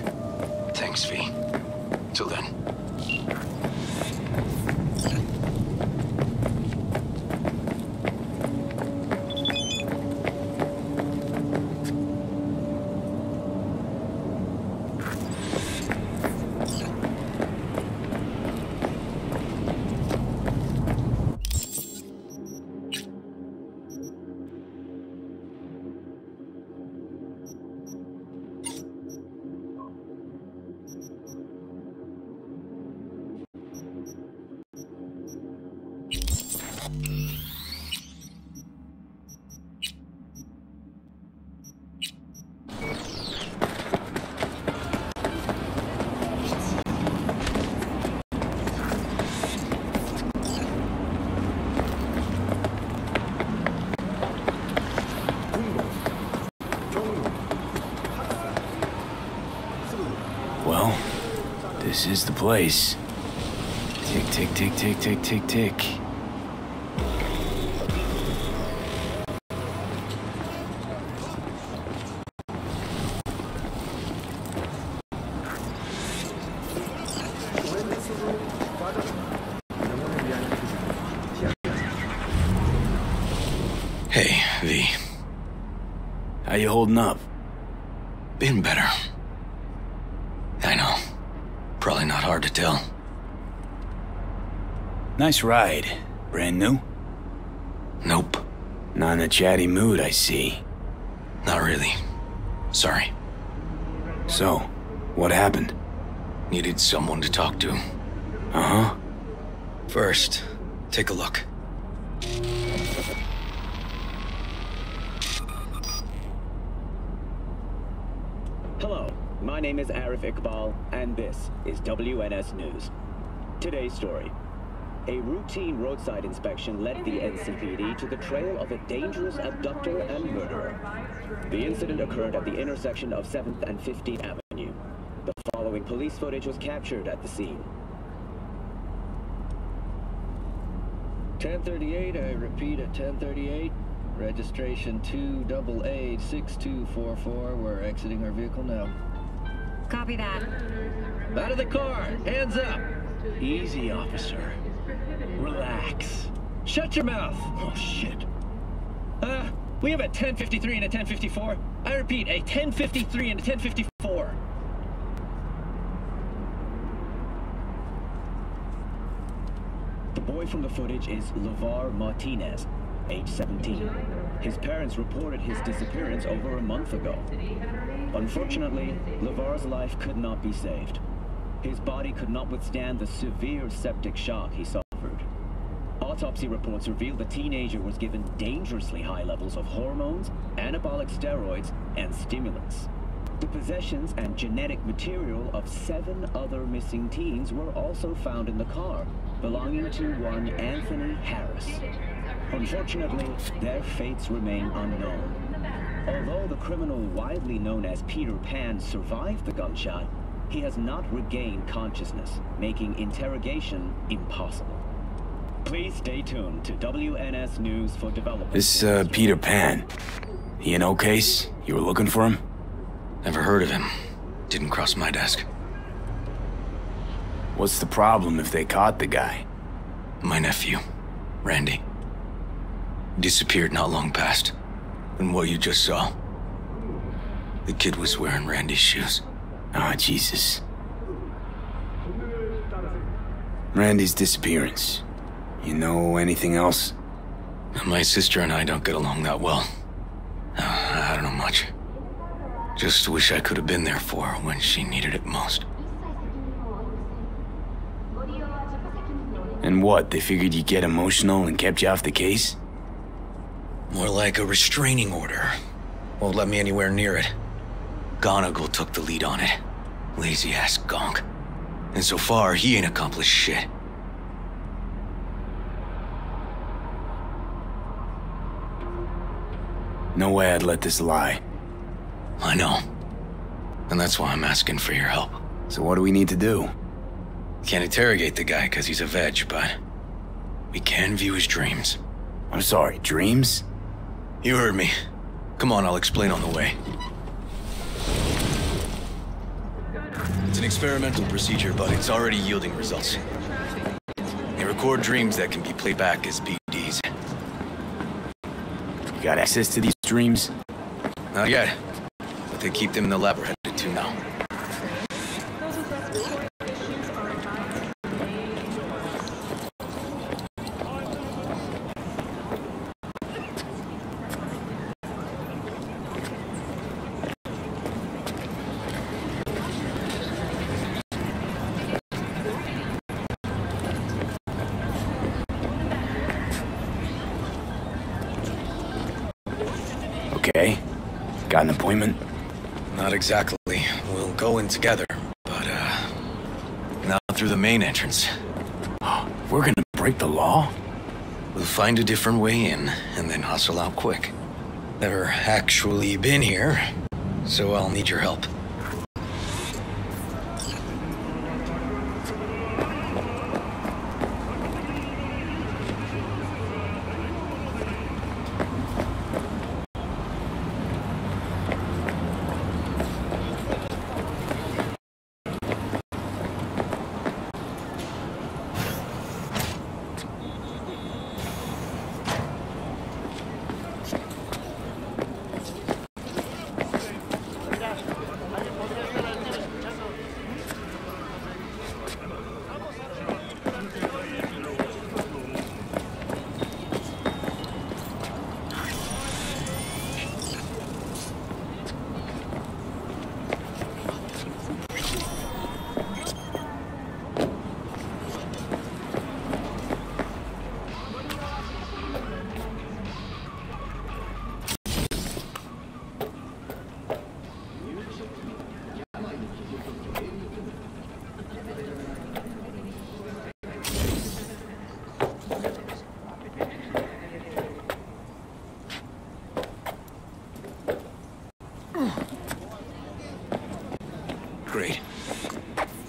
Place. Tick, tick, tick, tick, tick, tick, tick. Hey, V. How you holding up? Been better. I know. Probably not hard to tell. Nice ride. Brand new? Nope. Not in a chatty mood, I see. Not really. Sorry. So, what happened? Needed someone to talk to. Uh-huh. First, take a look. Hello, my name is Arif Iqbal, and this is WNS News. Today's story. A routine roadside inspection led the NCPD to the trail of a dangerous abductor and murderer. The incident occurred at the intersection of 7th and 15th Avenue. The following police footage was captured at the scene. 1038, I repeat at 1038. Registration 2886244. We're exiting our vehicle now. Copy that. Out of the car! Hands up! Easy, officer. Relax. Shut your mouth! Oh, shit. Uh, we have a 1053 and a 1054. I repeat, a 1053 and a 1054. The boy from the footage is LeVar Martinez, age 17. His parents reported his disappearance over a month ago. Unfortunately, LeVar's life could not be saved. His body could not withstand the severe septic shock he suffered. Autopsy reports reveal the teenager was given dangerously high levels of hormones, anabolic steroids, and stimulants. The possessions and genetic material of seven other missing teens were also found in the car, belonging to one Anthony Harris. Unfortunately, their fates remain unknown. Although the criminal widely known as Peter Pan survived the gunshot, he has not regained consciousness, making interrogation impossible. Please stay tuned to WNS News for developments. This, uh, Peter Pan. He an case? You were looking for him? Never heard of him. Didn't cross my desk. What's the problem if they caught the guy? My nephew, Randy. Disappeared not long past. And what you just saw. The kid was wearing Randy's shoes. Ah, Jesus. Randy's disappearance. You know anything else? My sister and I don't get along that well. Uh, I don't know much. Just wish I could have been there for her when she needed it most. And what, they figured you'd get emotional and kept you off the case? More like a restraining order. Won't let me anywhere near it. Gonagle took the lead on it. Lazy ass gonk. And so far, he ain't accomplished shit. No way I'd let this lie. I know. And that's why I'm asking for your help. So what do we need to do? Can't interrogate the guy because he's a veg, but we can view his dreams. I'm sorry, dreams? You heard me. Come on, I'll explain on the way. It's an experimental procedure, but it's already yielding results. They record dreams that can be played back as. You got access to these dreams? Not yet, but they keep them in the lab we're headed to now. Okay. Got an appointment? Not exactly. We'll go in together, but, uh... Not through the main entrance. We're gonna break the law? We'll find a different way in, and then hustle out quick. Never actually been here, so I'll need your help.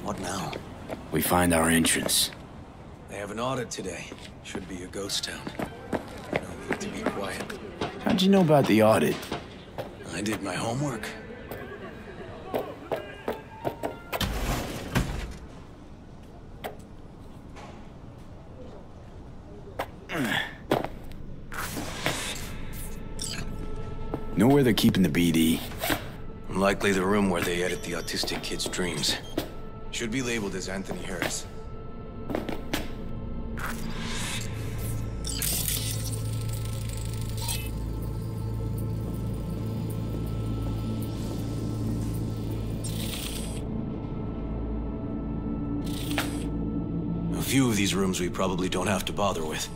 What now? We find our entrance. They have an audit today. Should be a ghost town. No need to be quiet. How'd you know about the audit? I did my homework. Know where they're keeping the BD? Likely the room where they edit the autistic kid's dreams. Should be labeled as Anthony Harris. A few of these rooms we probably don't have to bother with.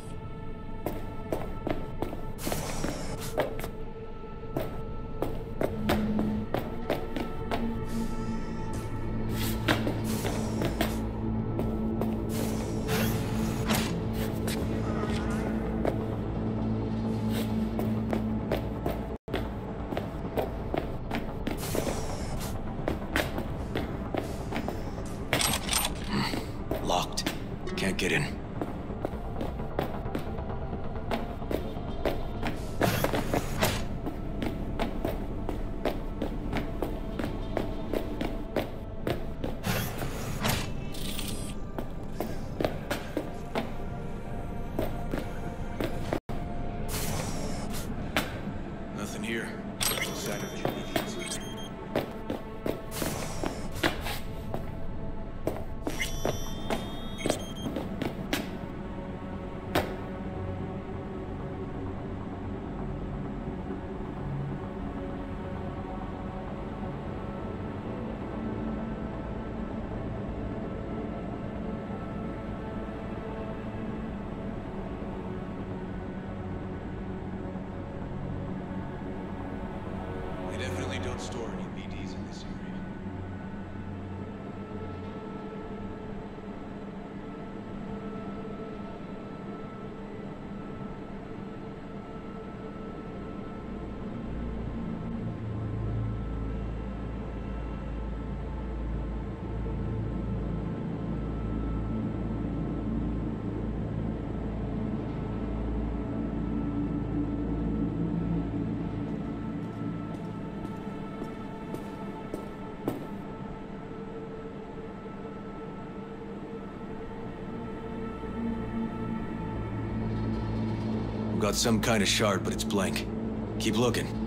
We've some kind of shard, but it's blank. Keep looking.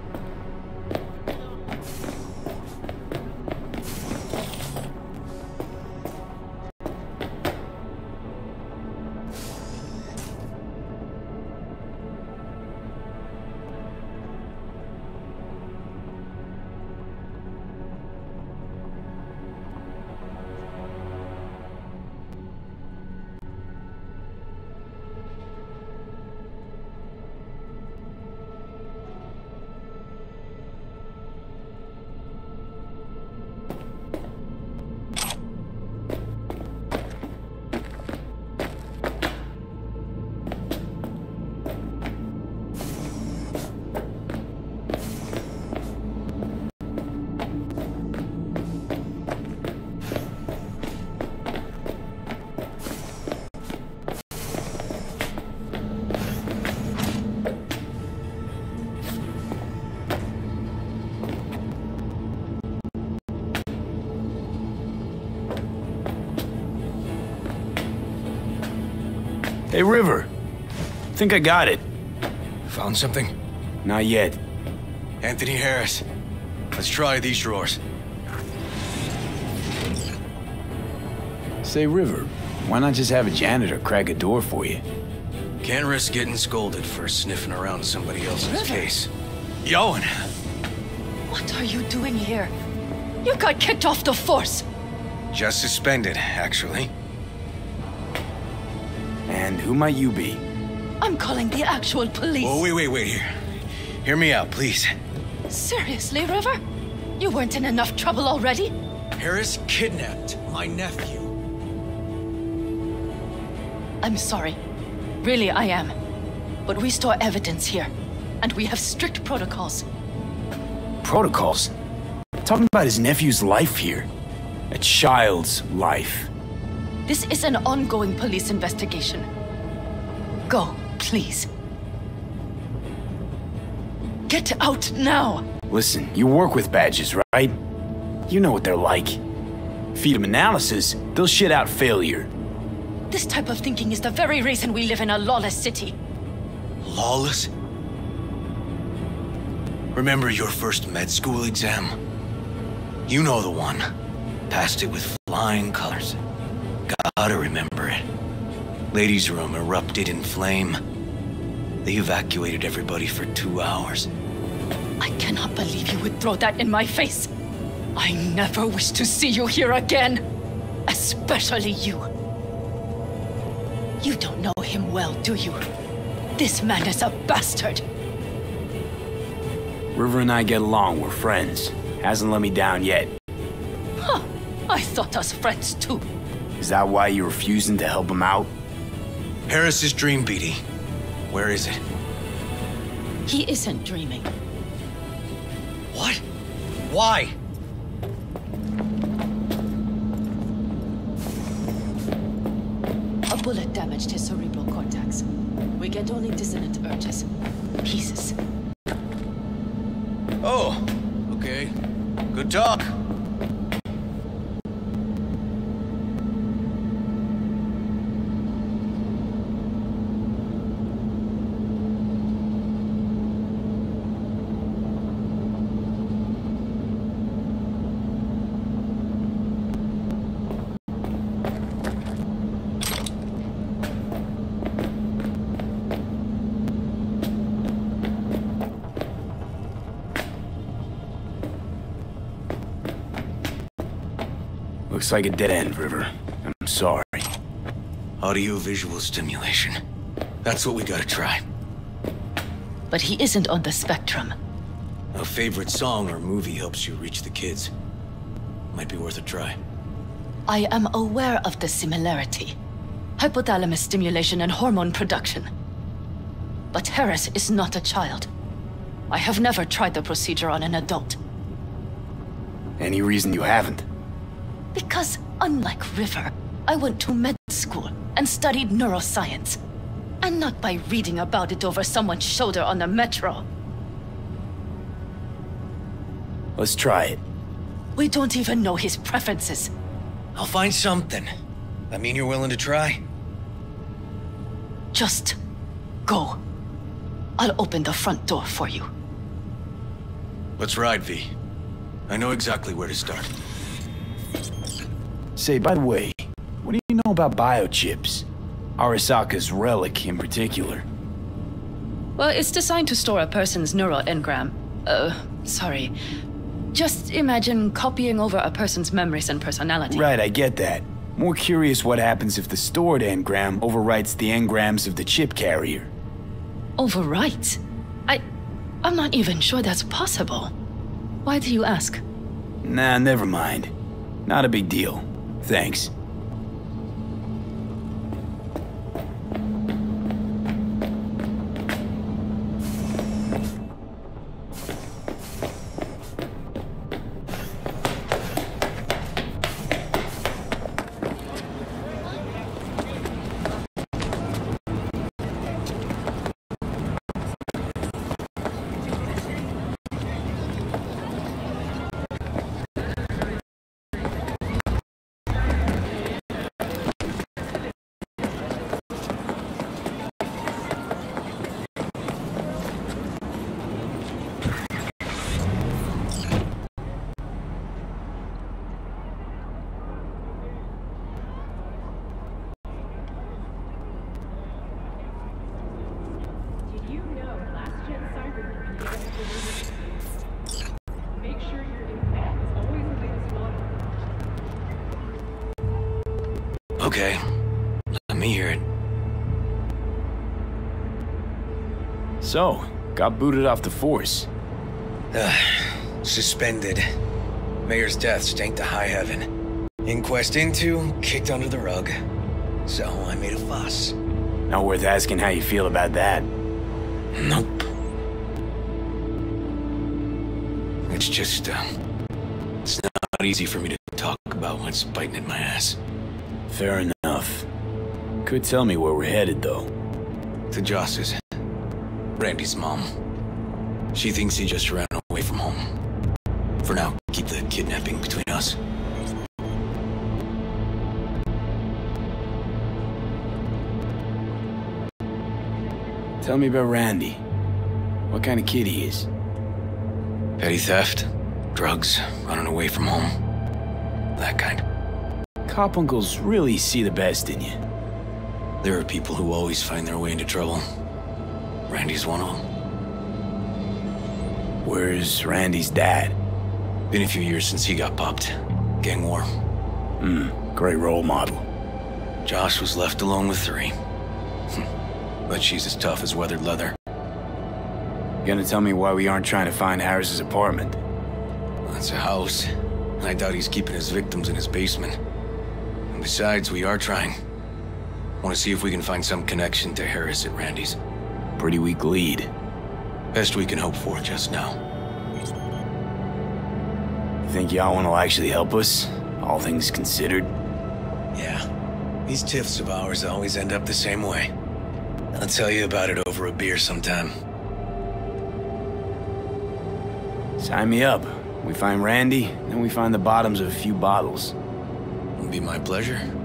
Hey, River. Think I got it. Found something? Not yet. Anthony Harris. Let's try these drawers. Say, River, why not just have a janitor crack a door for you? Can't risk getting scolded for sniffing around somebody else's River. case. Yowen! What are you doing here? You got kicked off the force. Just suspended, actually. Who might you be? I'm calling the actual police. Oh, wait, wait, wait here. Hear me out, please. Seriously, River? You weren't in enough trouble already? Harris kidnapped my nephew. I'm sorry. Really, I am. But we store evidence here, and we have strict protocols. Protocols? Talking about his nephew's life here. A child's life. This is an ongoing police investigation. Go, please. Get out now! Listen, you work with badges, right? You know what they're like. Feed them analysis, they'll shit out failure. This type of thinking is the very reason we live in a lawless city. Lawless? Remember your first med school exam? You know the one. Passed it with flying colors. Gotta remember it. Ladies' room erupted in flame. They evacuated everybody for two hours. I cannot believe you would throw that in my face. I never wish to see you here again. Especially you. You don't know him well, do you? This man is a bastard. River and I get along, we're friends. Hasn't let me down yet. Huh. I thought us friends too. Is that why you're refusing to help him out? Harris's dream, BD. Where is it? He isn't dreaming. What? Why? A bullet damaged his cerebral cortex. We get only dissonant urges. Pieces. Oh, okay. Good talk. Looks like a dead end, River. I'm sorry. Audio-visual stimulation. That's what we gotta try. But he isn't on the spectrum. A favorite song or movie helps you reach the kids. Might be worth a try. I am aware of the similarity. Hypothalamus stimulation and hormone production. But Harris is not a child. I have never tried the procedure on an adult. Any reason you haven't? Because, unlike River, I went to med school and studied neuroscience. And not by reading about it over someone's shoulder on the metro. Let's try it. We don't even know his preferences. I'll find something. I mean you're willing to try? Just go. I'll open the front door for you. Let's ride, V. I know exactly where to start. Say, by the way, what do you know about biochips? Arasaka's relic in particular. Well, it's designed to store a person's neural engram. Uh, sorry. Just imagine copying over a person's memories and personality. Right, I get that. More curious what happens if the stored engram overwrites the engrams of the chip carrier. Overwrite? I... I'm not even sure that's possible. Why do you ask? Nah, never mind. Not a big deal. Thanks. Okay. Let me hear it. So, got booted off the force. Suspended. Mayor's death stank to high heaven. Inquest into, kicked under the rug. So I made a fuss. Not worth asking how you feel about that. Nope. It's just, uh, it's not easy for me to talk about when it's biting at my ass. Fair enough. Could tell me where we're headed, though. To Joss's. Randy's mom. She thinks he just ran away from home. For now, keep the kidnapping between us. Tell me about Randy. What kind of kid he is? Petty theft, drugs, running away from home. That kind. Cop uncles really see the best in you. There are people who always find their way into trouble. Randy's one of them. Where's Randy's dad? Been a few years since he got popped. Gang war. Hmm, great role model. Joss was left alone with three. but she's as tough as weathered leather. You Gonna tell me why we aren't trying to find Harris's apartment? That's a house. I doubt he's keeping his victims in his basement. Besides, we are trying. Want to see if we can find some connection to Harris at Randy's. Pretty weak lead. Best we can hope for just now. Think y'all want to actually help us? All things considered? Yeah. These tiffs of ours always end up the same way. I'll tell you about it over a beer sometime. Sign me up. We find Randy, then we find the bottoms of a few bottles. Be my pleasure.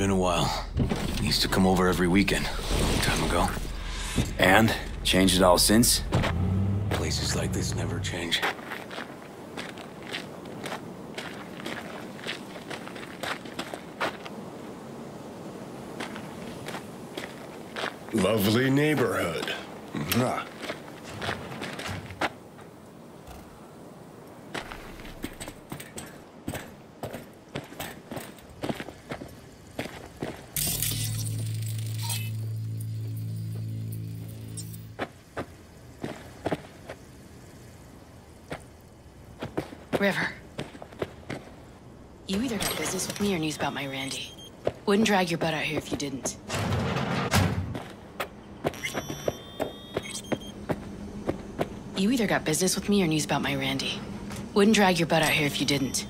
Been a while. Used to come over every weekend, a long time ago. And? Changed it all since? Places like this never change. Lovely neighborhood. River. About my Randy. Wouldn't drag your butt out here if you didn't. You either got business with me or news about my Randy. Wouldn't drag your butt out here if you didn't.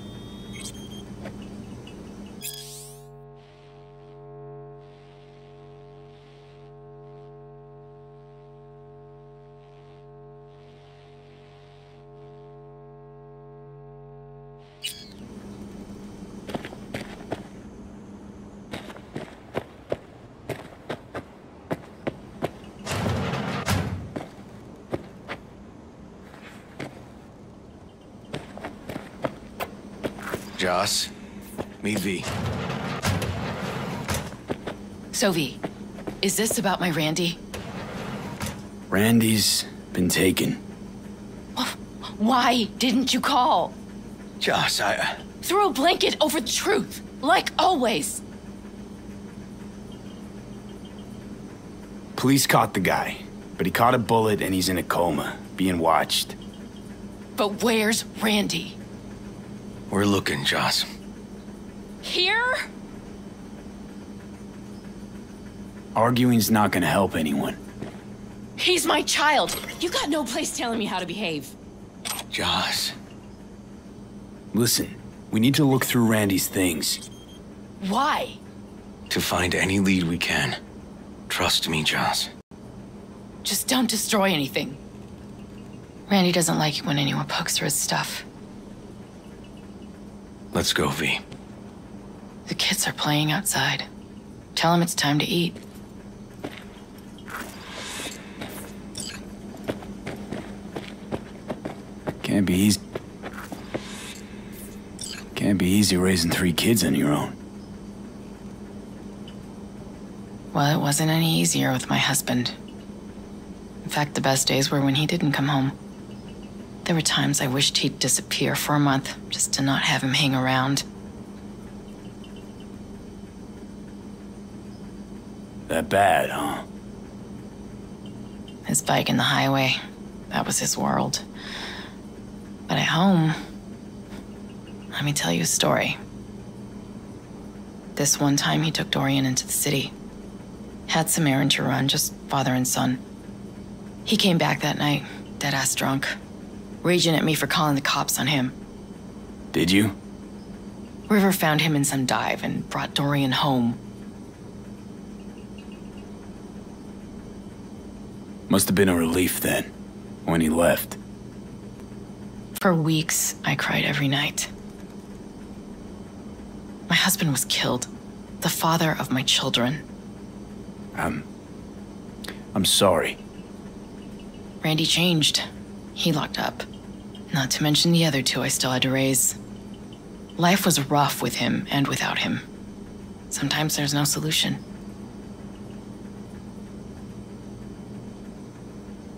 Joss, meet V. So, V, is this about my Randy? Randy's been taken. Why didn't you call? Joss, I... Uh, Throw a blanket over the truth, like always. Police caught the guy, but he caught a bullet and he's in a coma, being watched. But where's Randy? We're looking, Joss. Here? Arguing's not gonna help anyone. He's my child. You got no place telling me how to behave. Joss. Listen, we need to look through Randy's things. Why? To find any lead we can. Trust me, Joss. Just don't destroy anything. Randy doesn't like it when anyone pokes through his stuff. Let's go, V. The kids are playing outside. Tell them it's time to eat. Can't be easy. Can't be easy raising three kids on your own. Well, it wasn't any easier with my husband. In fact, the best days were when he didn't come home. There were times I wished he'd disappear for a month, just to not have him hang around. That bad, huh? His bike in the highway, that was his world. But at home, let me tell you a story. This one time he took Dorian into the city. Had some errand to run, just father and son. He came back that night, dead ass drunk, raging at me for calling the cops on him. Did you? River found him in some dive and brought Dorian home. Must have been a relief then, when he left. For weeks, I cried every night. My husband was killed, the father of my children. I'm. I'm sorry. Randy changed. He locked up. Not to mention the other two I still had to raise. Life was rough with him and without him. Sometimes there's no solution.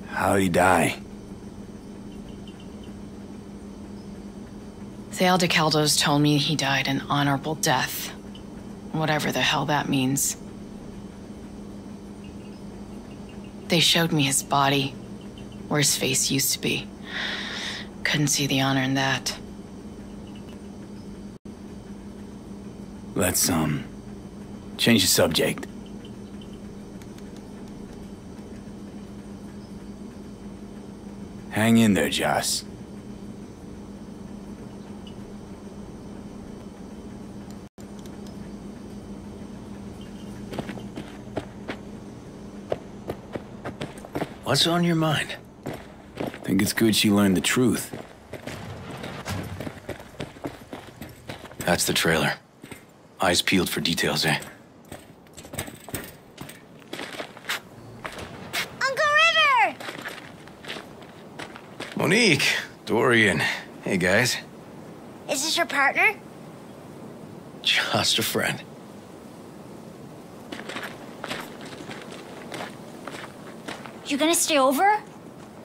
How'd he die? The Aldecaldos told me he died an honorable death. Whatever the hell that means. They showed me his body, where his face used to be. Couldn't see the honor in that. Let's, um, change the subject. Hang in there, Joss. What's on your mind? Think it's good she learned the truth. That's the trailer. Eyes peeled for details, eh? Uncle River! Monique, Dorian. Hey, guys. Is this your partner? Just a friend. You gonna stay over?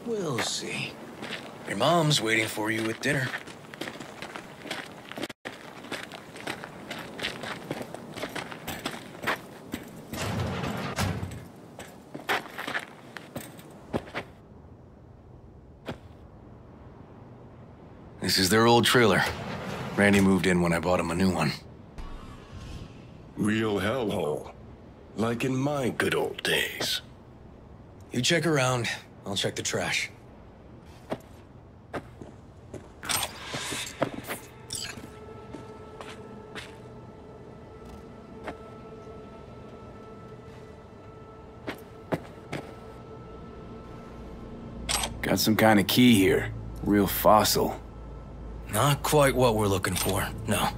We'll see. Your mom's waiting for you with dinner. This This is their old trailer. Randy moved in when I bought him a new one. Real hellhole. Like in my good old days. You check around, I'll check the trash. Got some kind of key here. Real fossil. Not quite what we're looking for, no.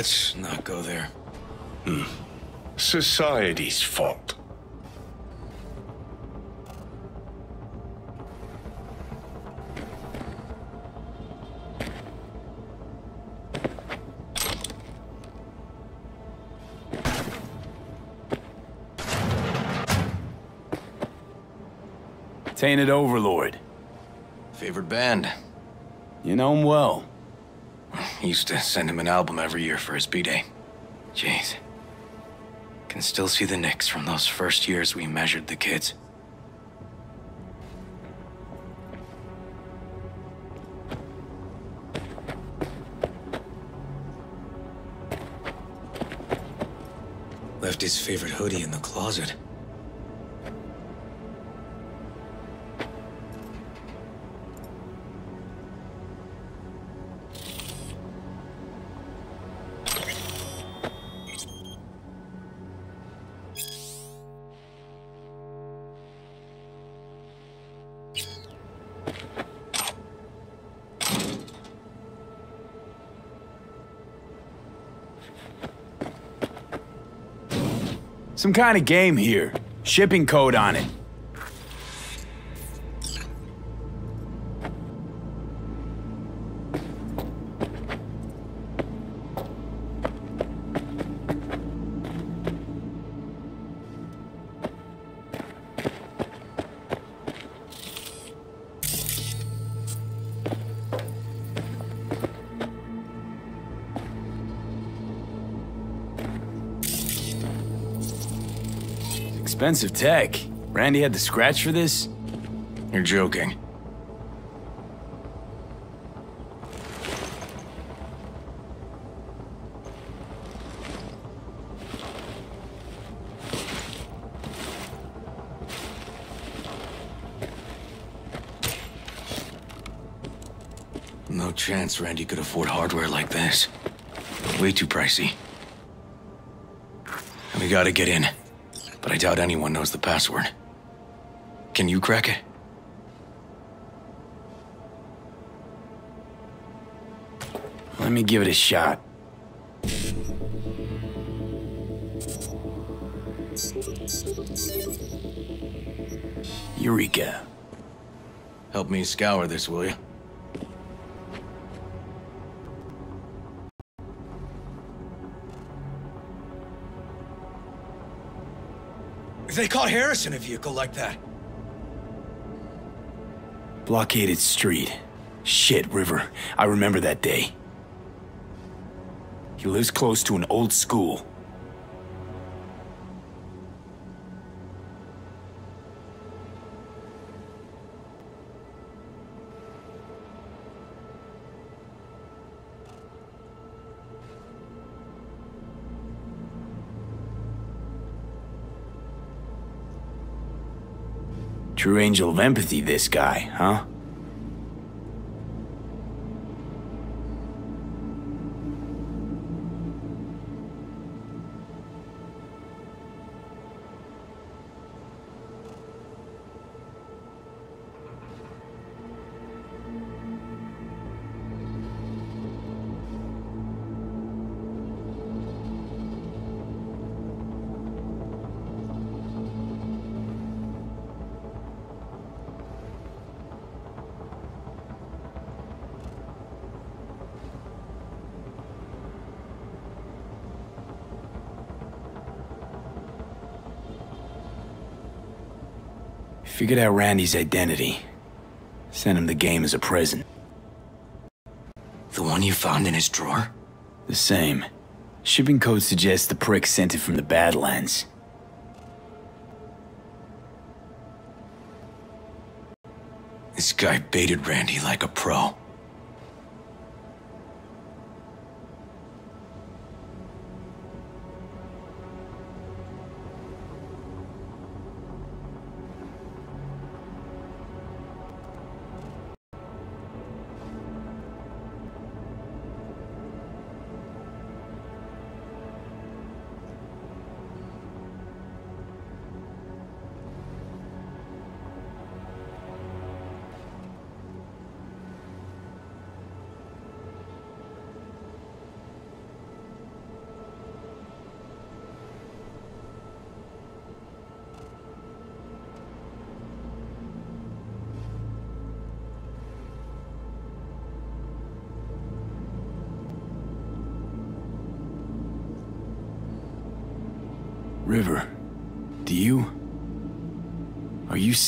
Let's not go there. Hmm. Society's fault. Tainted Overlord. Favorite band? You know him well. Used to send him an album every year for his B-Day. Jeez. Can still see the nicks from those first years we measured the kids. Left his favorite hoodie in the closet. Some kind of game here. Shipping code on it. Expensive tech. Randy had to scratch for this? You're joking. No chance Randy could afford hardware like this. Way too pricey. We gotta get in. But I doubt anyone knows the password. Can you crack it? Let me give it a shot. Eureka. Help me scour this, will you? Harris in a vehicle like that. Blockaded street. Shit, River. I remember that day. He lives close to an old school. True angel of empathy, this guy, huh? Figured out Randy's identity. Sent him the game as a present. The one you found in his drawer? The same. Shipping code suggests the prick sent it from the Badlands. This guy baited Randy like a pro.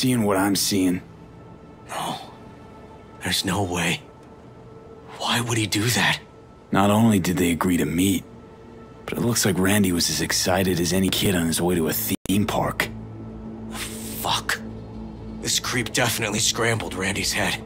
Seeing what I'm seeing? No. There's no way. Why would he do that? Not only did they agree to meet, but it looks like Randy was as excited as any kid on his way to a theme park. Fuck. This creep definitely scrambled Randy's head.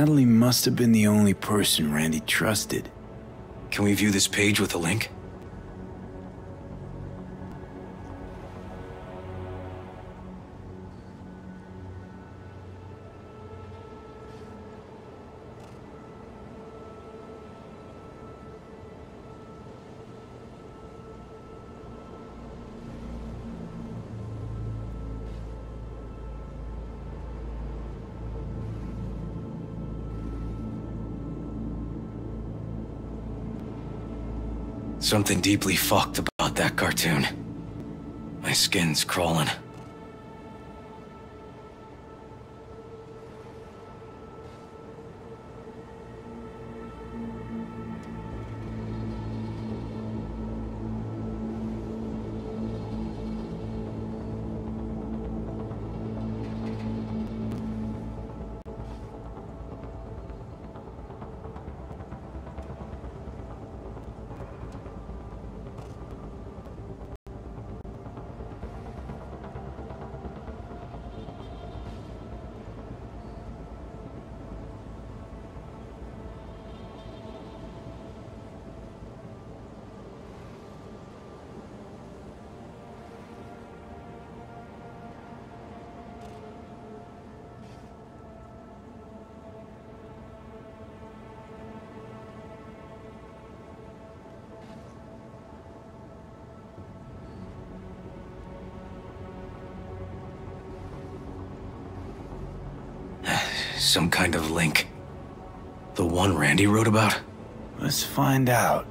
Natalie must have been the only person Randy trusted. Can we view this page with a link? Something deeply fucked about that cartoon. My skin's crawling. One Randy wrote about? Let's find out.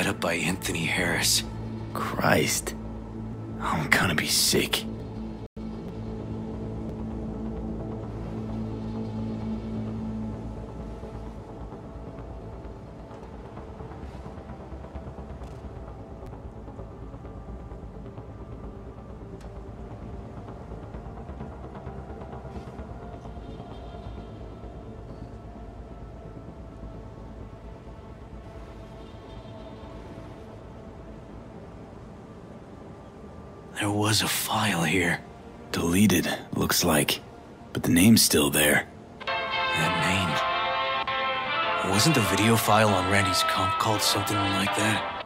Set up by Anthony Harris. Christ. I'm gonna be sick. File here. Deleted, looks like. But the name's still there. That name. Wasn't the video file on Randy's comp called something like that?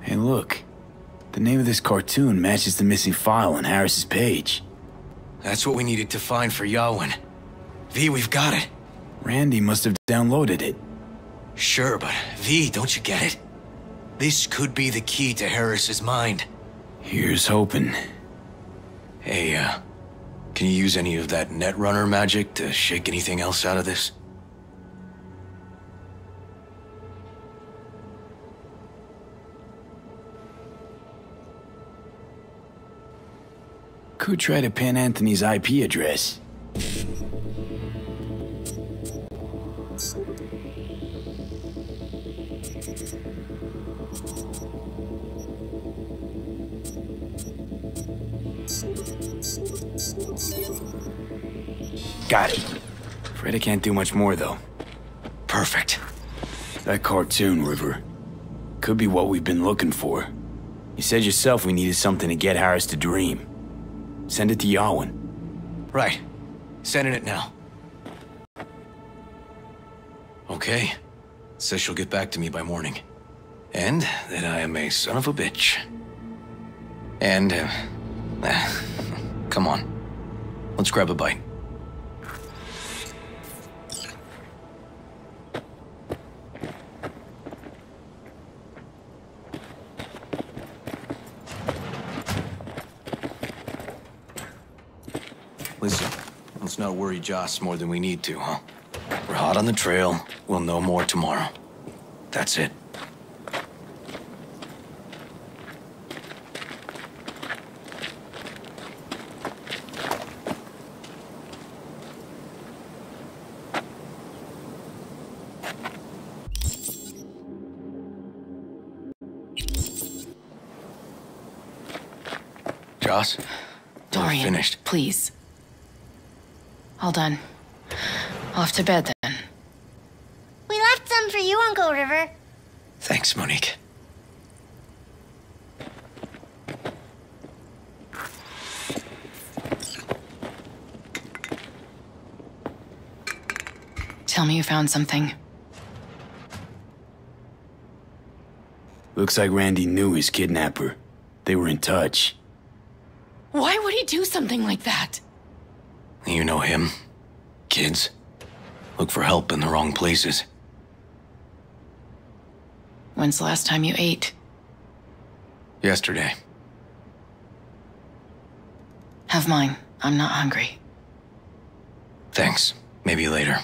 Hey, look. The name of this cartoon matches the missing file on Harris's page. That's what we needed to find for Yawin. V, we've got it. Randy must have downloaded it. Sure, but V, don't you get it? This could be the key to Harris's mind. Here's hoping. Hey, uh, can you use any of that Netrunner magic to shake anything else out of this? Could try to pin Anthony's IP address. Can't do much more, though. Perfect. That cartoon, River. Could be what we've been looking for. You said yourself we needed something to get Harris to dream. Send it to Yawin. Right. Sending it now. Okay. Says she'll get back to me by morning. And that I am a son of a bitch. And, uh, come on. Let's grab a bite. Joss more than we need to, huh? We're hot on the trail. We'll know more tomorrow. That's it. Joss? Dorian, finished. please. All done. Off to bed then. We left some for you, Uncle River. Thanks, Monique. Tell me you found something. Looks like Randy knew his kidnapper. They were in touch. Why would he do something like that? You know him. Kids. Look for help in the wrong places. When's the last time you ate? Yesterday. Have mine. I'm not hungry. Thanks. Maybe later.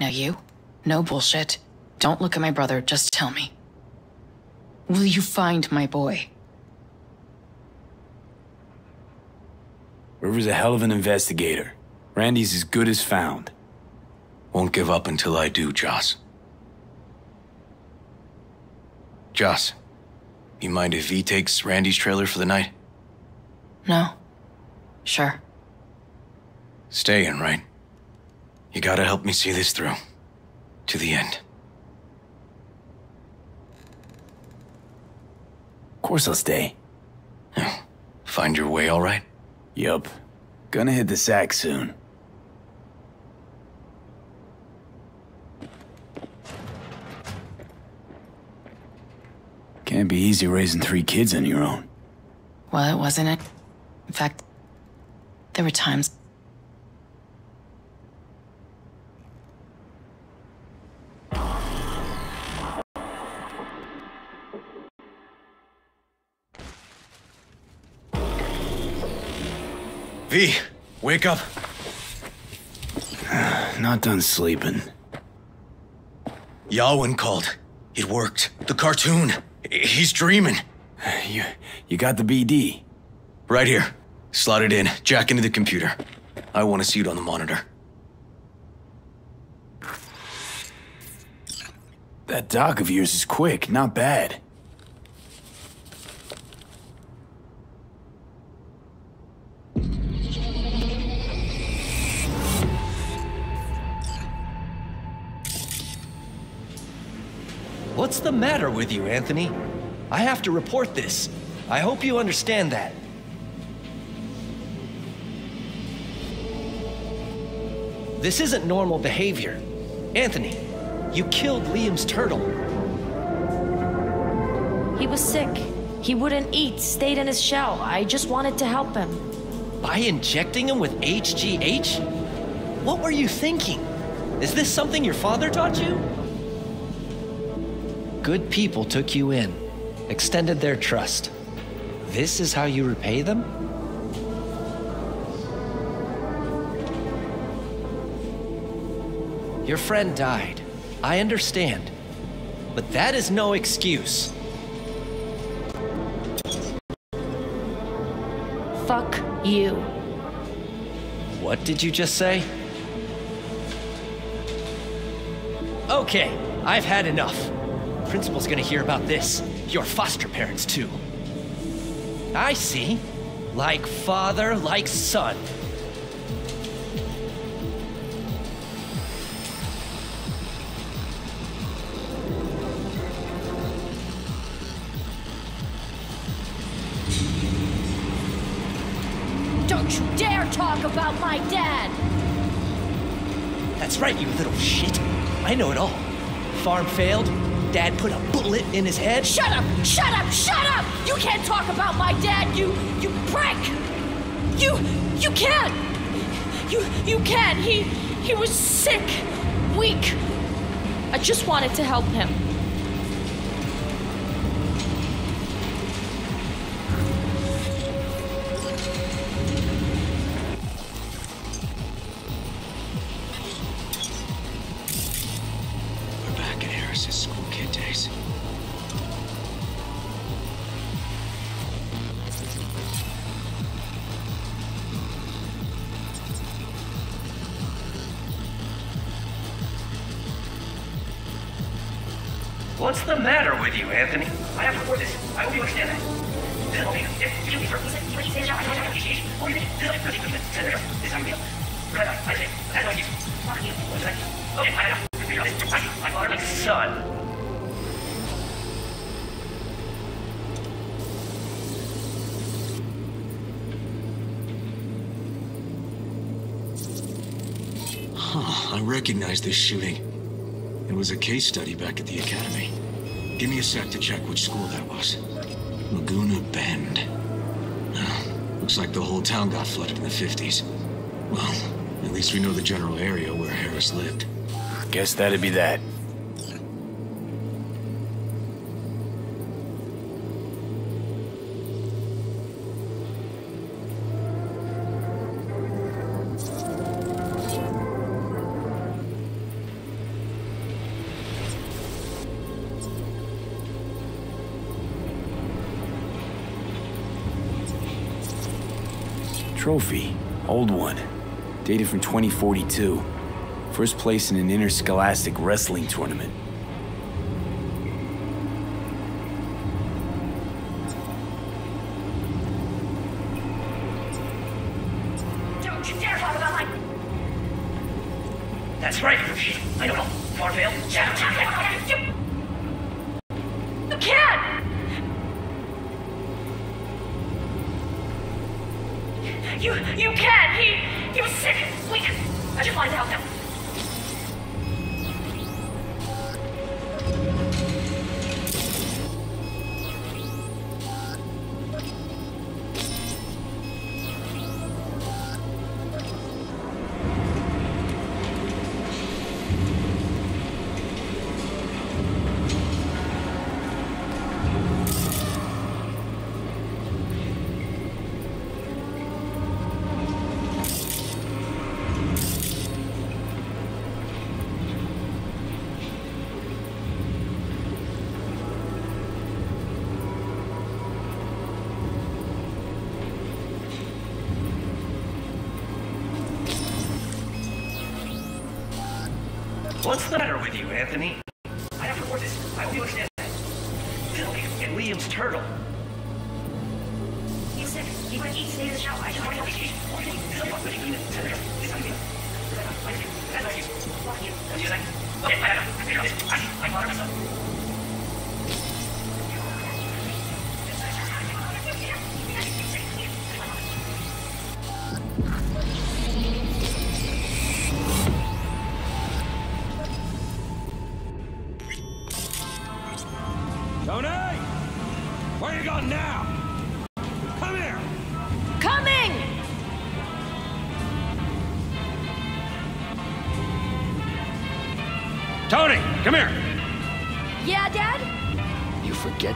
Now you? No bullshit. Don't look at my brother, just tell me. Will you find my boy? River's a hell of an investigator. Randy's as good as found. Won't give up until I do, Joss. Joss, you mind if V takes Randy's trailer for the night? No. Sure. Staying, right? You gotta help me see this through. To the end. Course I'll stay. Find your way all right? Yup. Gonna hit the sack soon. Can't be easy raising three kids on your own. Well, it wasn't it. In fact, there were times V, wake up. Not done sleeping. Yawin called. It worked. The cartoon. He's dreaming. You, you got the BD? Right here. Slot it in. Jack into the computer. I want to see it on the monitor. That doc of yours is quick, not bad. What's the matter with you, Anthony? I have to report this. I hope you understand that. This isn't normal behavior. Anthony, you killed Liam's turtle. He was sick. He wouldn't eat, stayed in his shell. I just wanted to help him. By injecting him with HGH? What were you thinking? Is this something your father taught you? Good people took you in, extended their trust. This is how you repay them? Your friend died. I understand. But that is no excuse. Fuck you. What did you just say? Okay, I've had enough. Principal's gonna hear about this. Your foster parents, too. I see. Like father, like son. Don't you dare talk about my dad! That's right, you little shit. I know it all. Farm failed. Dad put a bullet in his head. Shut up! Shut up! Shut up! You can't talk about my dad, you you prick! You you can't! You you can't! He he was sick, weak. I just wanted to help him. Recognize this shooting. It was a case study back at the academy. Give me a sec to check which school that was. Laguna Bend. Looks like the whole town got flooded in the 50s. Well, at least we know the general area where Harris lived. Guess that'd be that. Trophy. Old one. Dated from 2042. First place in an interscholastic wrestling tournament.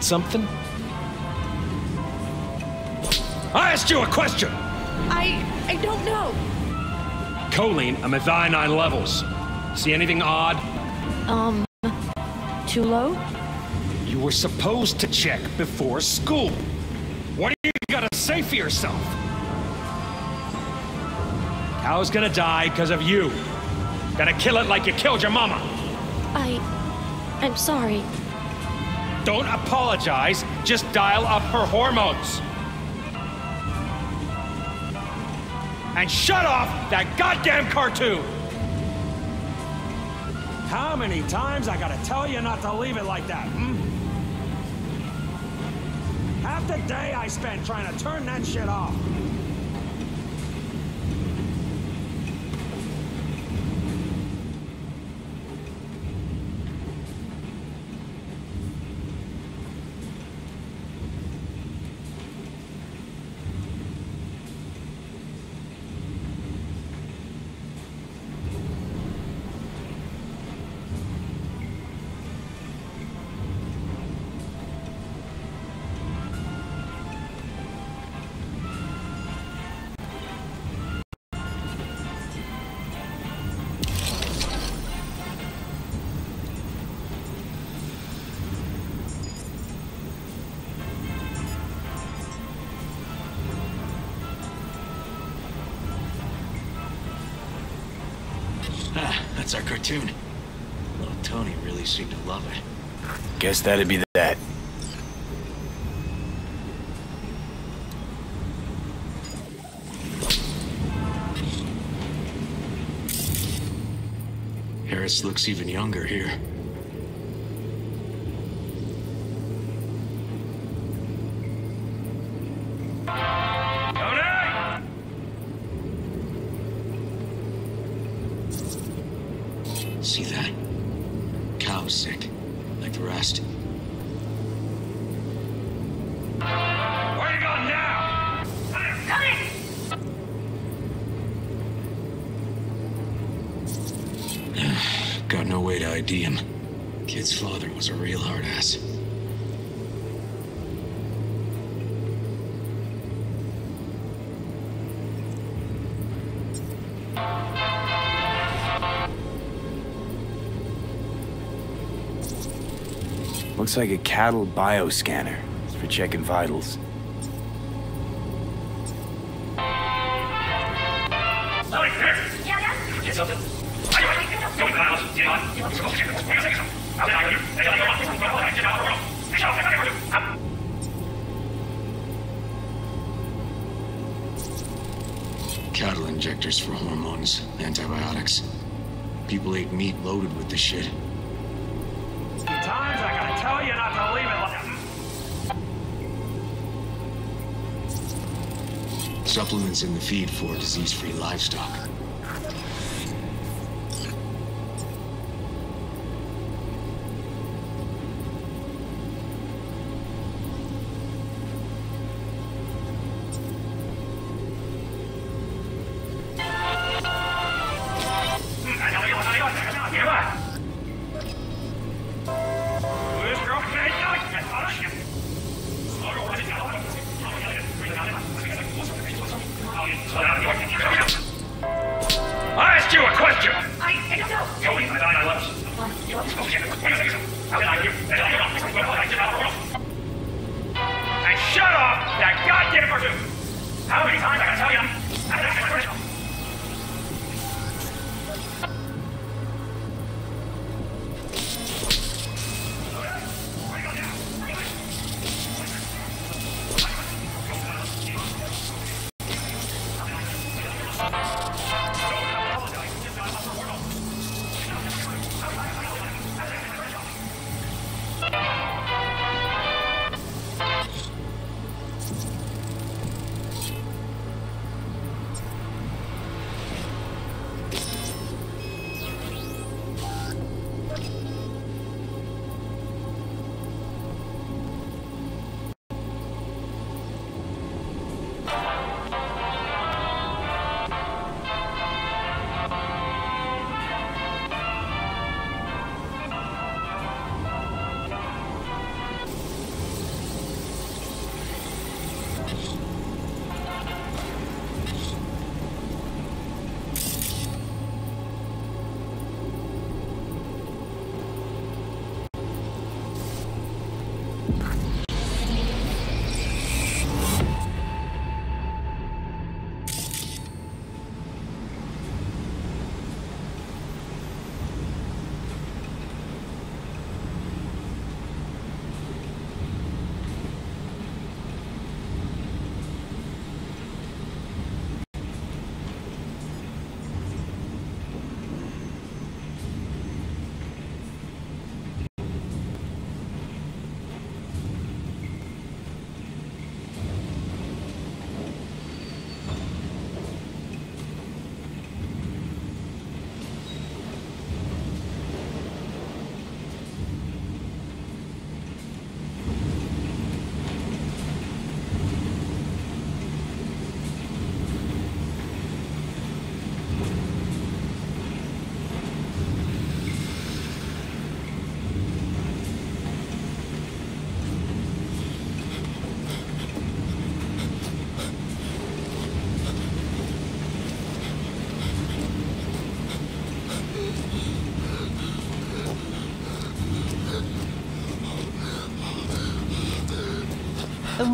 something? I asked you a question! I... I don't know. Choline at methionine levels. See anything odd? Um... Too low? You were supposed to check before school. What do you gotta say for yourself? Cow's gonna die because of you. Gotta kill it like you killed your mama. I... I'm sorry. Don't apologize, just dial up her hormones. And shut off that goddamn cartoon! How many times I gotta tell you not to leave it like that, hmm? Half the day I spent trying to turn that shit off. Guess that'd be that. Harris looks even younger here. It's like a cattle bioscanner. It's for checking vitals. in the feed for disease-free livestock.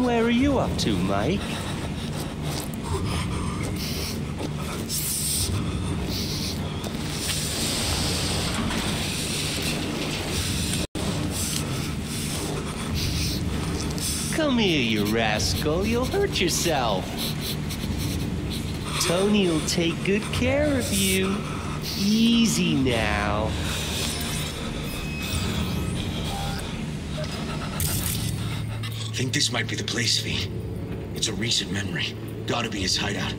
Where are you up to, Mike? Come here, you rascal. You'll hurt yourself. Tony will take good care of you. Easy now. I think this might be the place, V. It's a recent memory. Gotta be his hideout.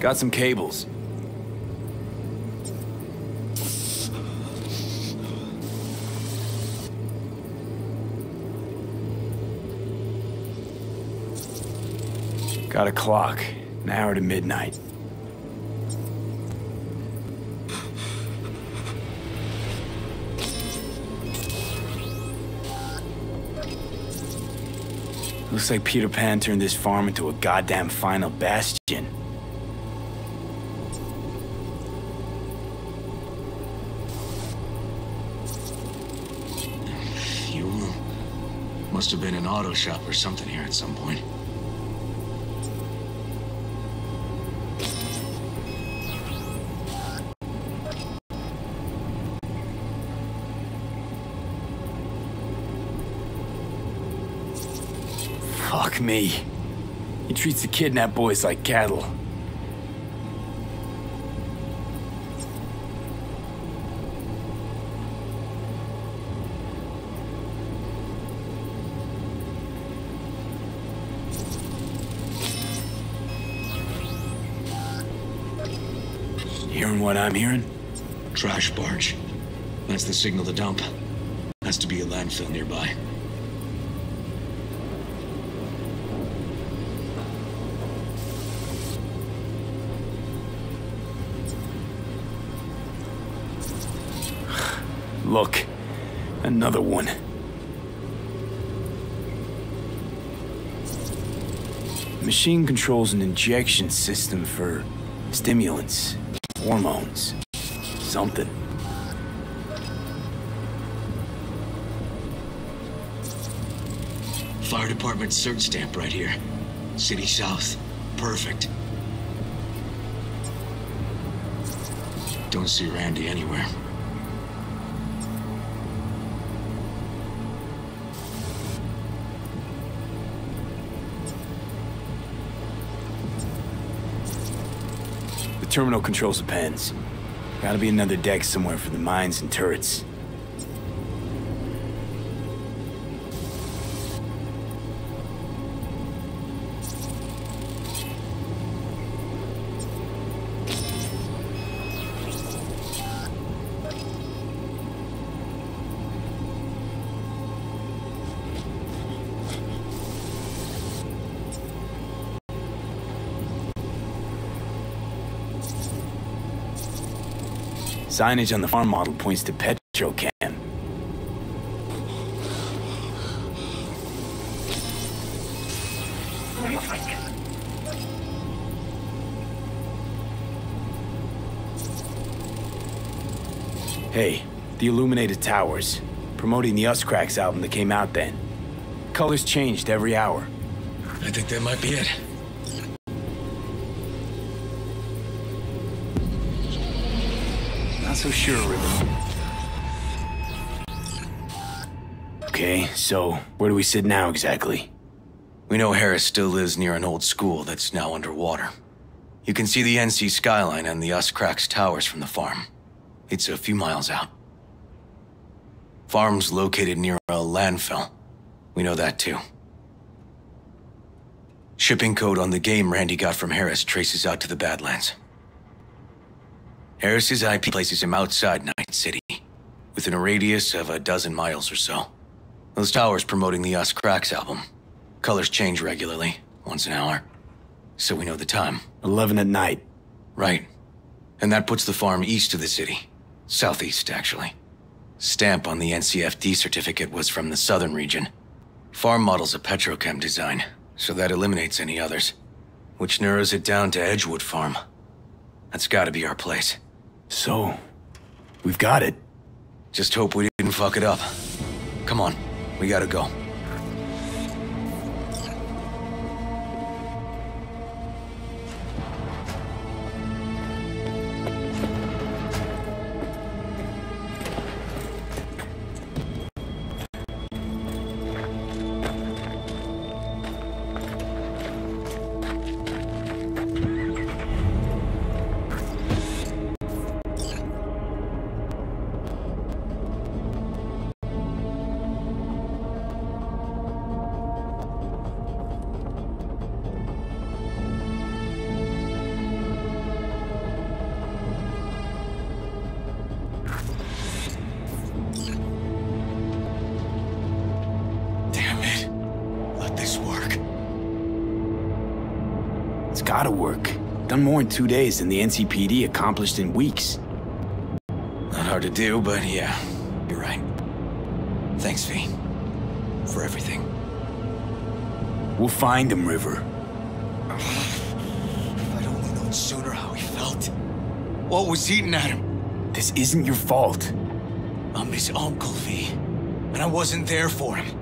Got some cables. Got a clock. An hour to midnight. Looks like Peter Pan turned this farm into a goddamn final bastion. You uh, Must have been an auto shop or something here at some point. Me. He treats the kidnapped boys like cattle. Hearing what I'm hearing? Trash barge. That's the signal to dump. Has to be a landfill nearby. Machine controls an injection system for stimulants, hormones, something. Fire department search stamp right here. City South. Perfect. Don't see Randy anywhere. Terminal controls the pens. Gotta be another deck somewhere for the mines and turrets. Signage on the farm model points to Petrochem. Hey, the Illuminated Towers. Promoting the Us Cracks album that came out then. Colors changed every hour. I think that might be it. So sure, River. Okay, so where do we sit now exactly? We know Harris still lives near an old school that's now underwater. You can see the NC skyline and the Us Cracks towers from the farm. It's a few miles out. Farm's located near a landfill. We know that too. Shipping code on the game Randy got from Harris traces out to the Badlands. Harris's IP places him outside Night City, within a radius of a dozen miles or so. Those towers promoting the Us Cracks album. Colors change regularly, once an hour. So we know the time. 11 at night. Right. And that puts the farm east of the city. Southeast, actually. Stamp on the NCFD certificate was from the southern region. Farm model's a petrochem design, so that eliminates any others. Which narrows it down to Edgewood Farm. That's gotta be our place. So, we've got it. Just hope we didn't fuck it up. Come on, we gotta go. In two days than the NCPD accomplished in weeks. Not hard to do, but yeah, you're right. Thanks, V. For everything. We'll find him, River. If I'd only known sooner how he felt. What was eating at him? This isn't your fault. I'm his uncle, V. And I wasn't there for him.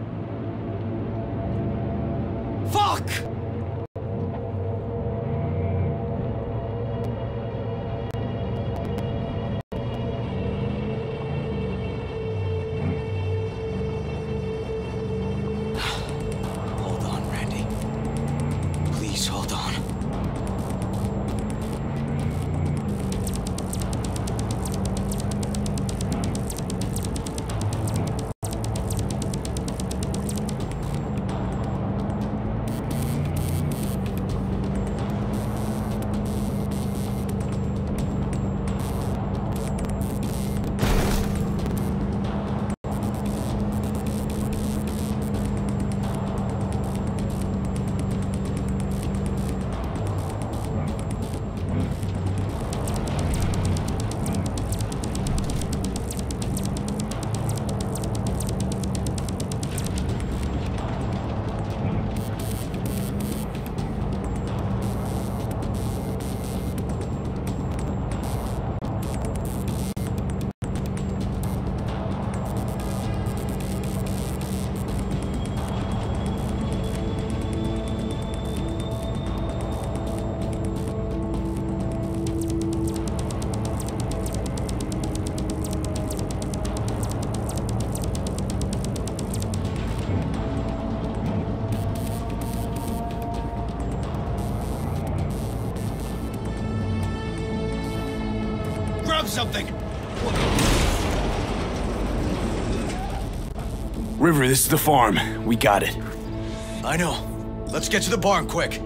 This is the farm. We got it. I know. Let's get to the barn quick.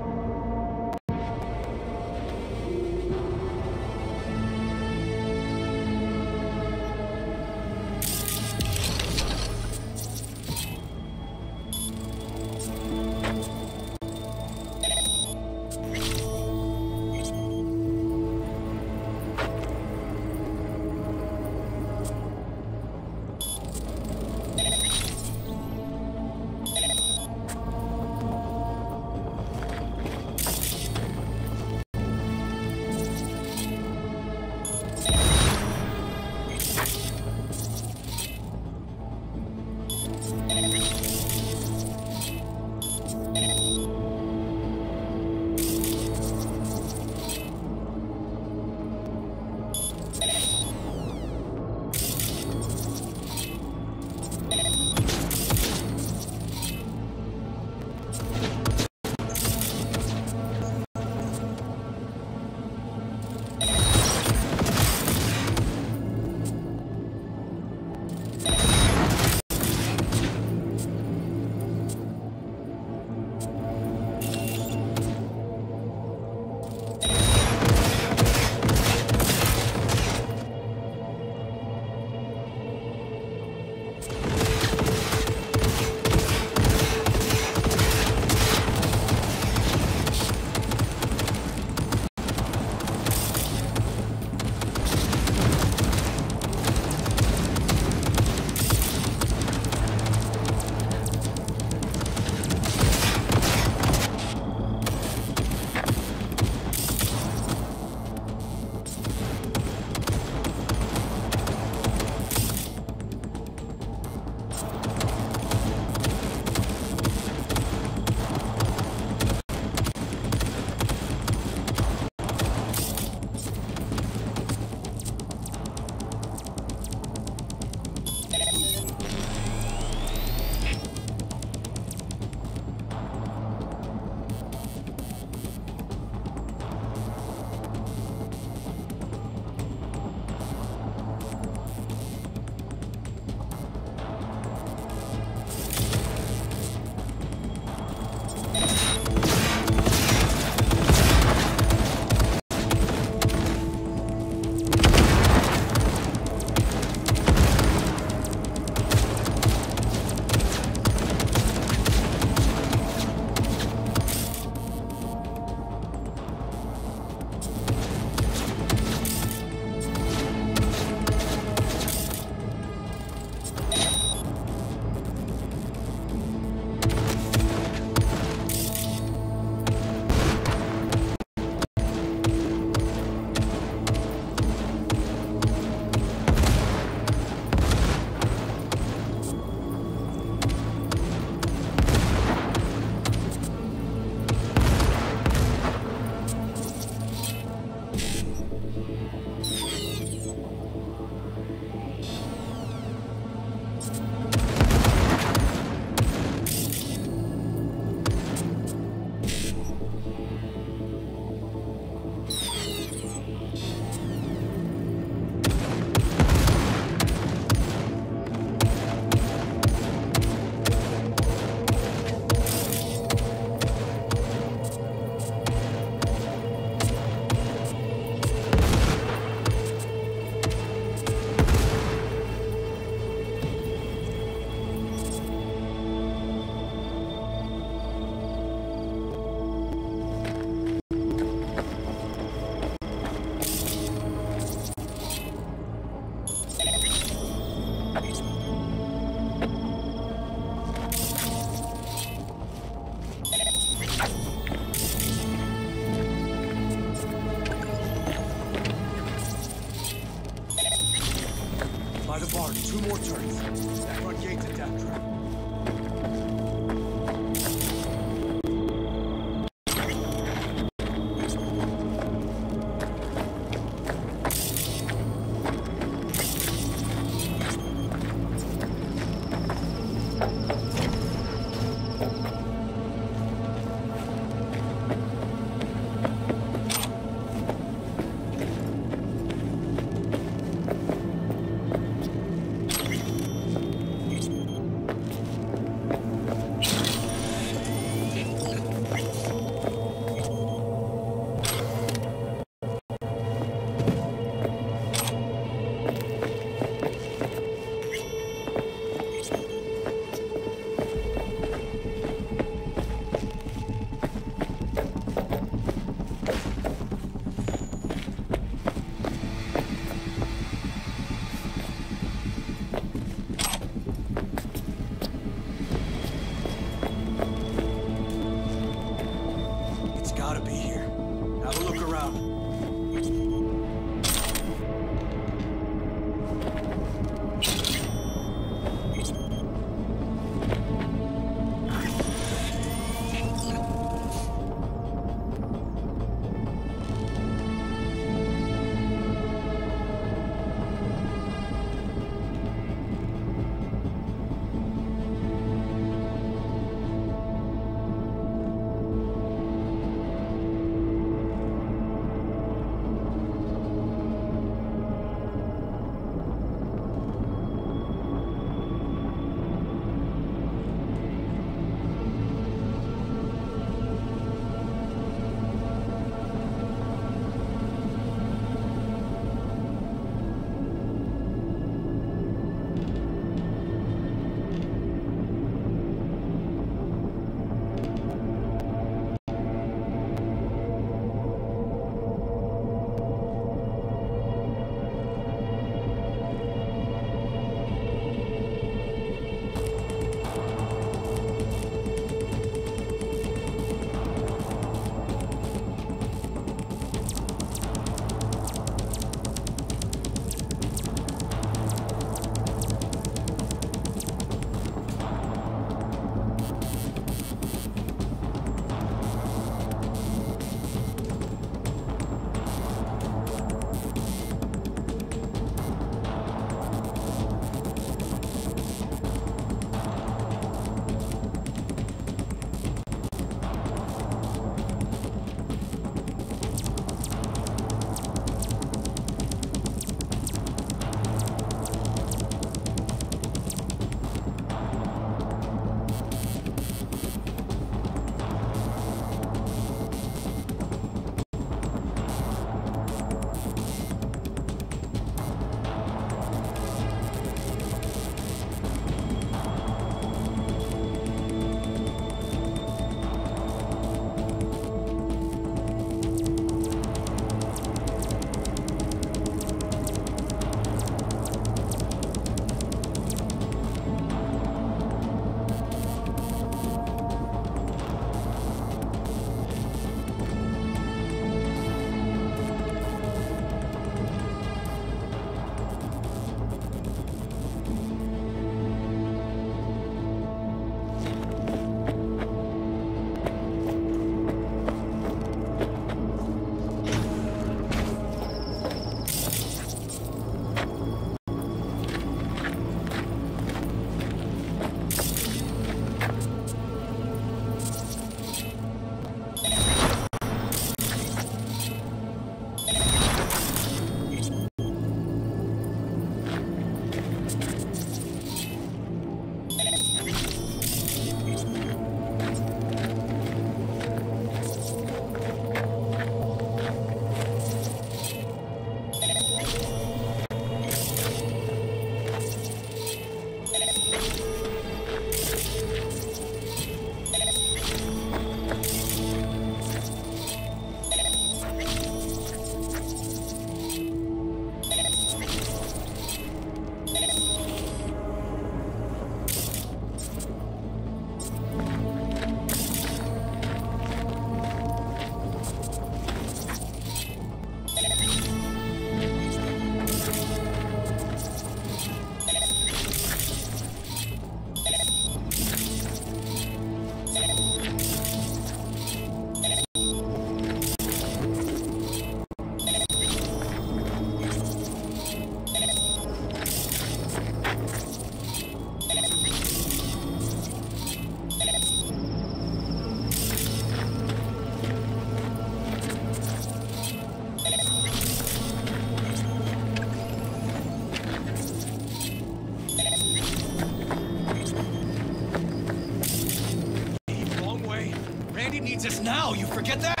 Now. You forget that?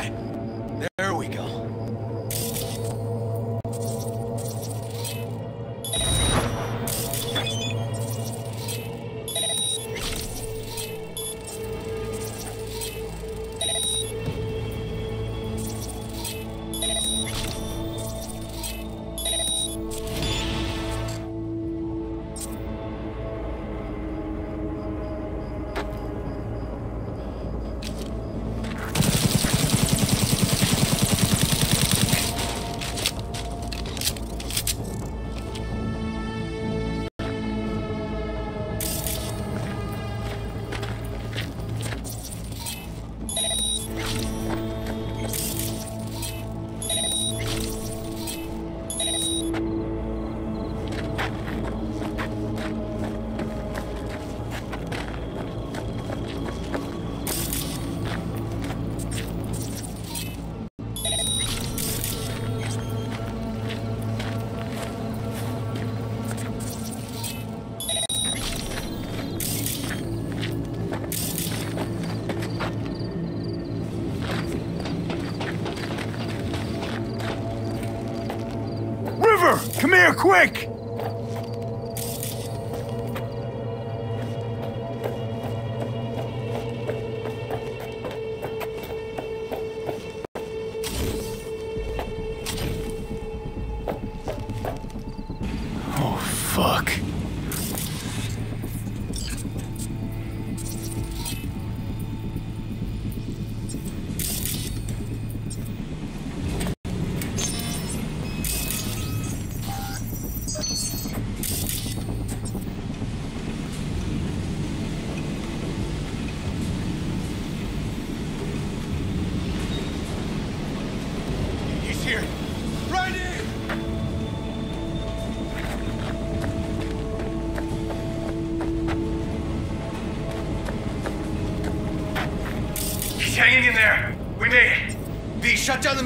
Quick!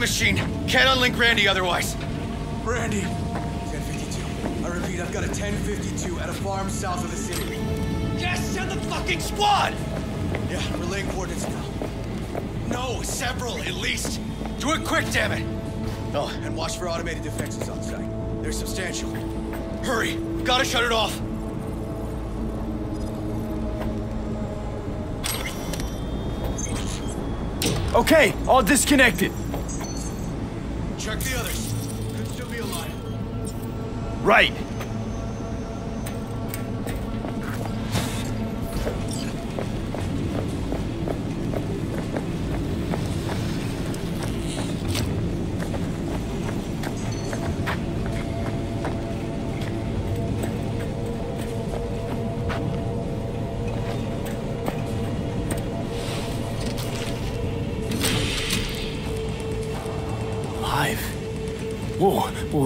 Machine. Can't unlink Randy otherwise. Randy. 1052. I repeat, I've got a 1052 at a farm south of the city. Yes, send the fucking squad! Yeah, relaying coordinates now. No, several at least. Do it quick, damn it! Oh, and watch for automated defenses on site. They're substantial. Hurry! Gotta shut it off! Okay, all disconnected. Check the others. Could still be alive. Right.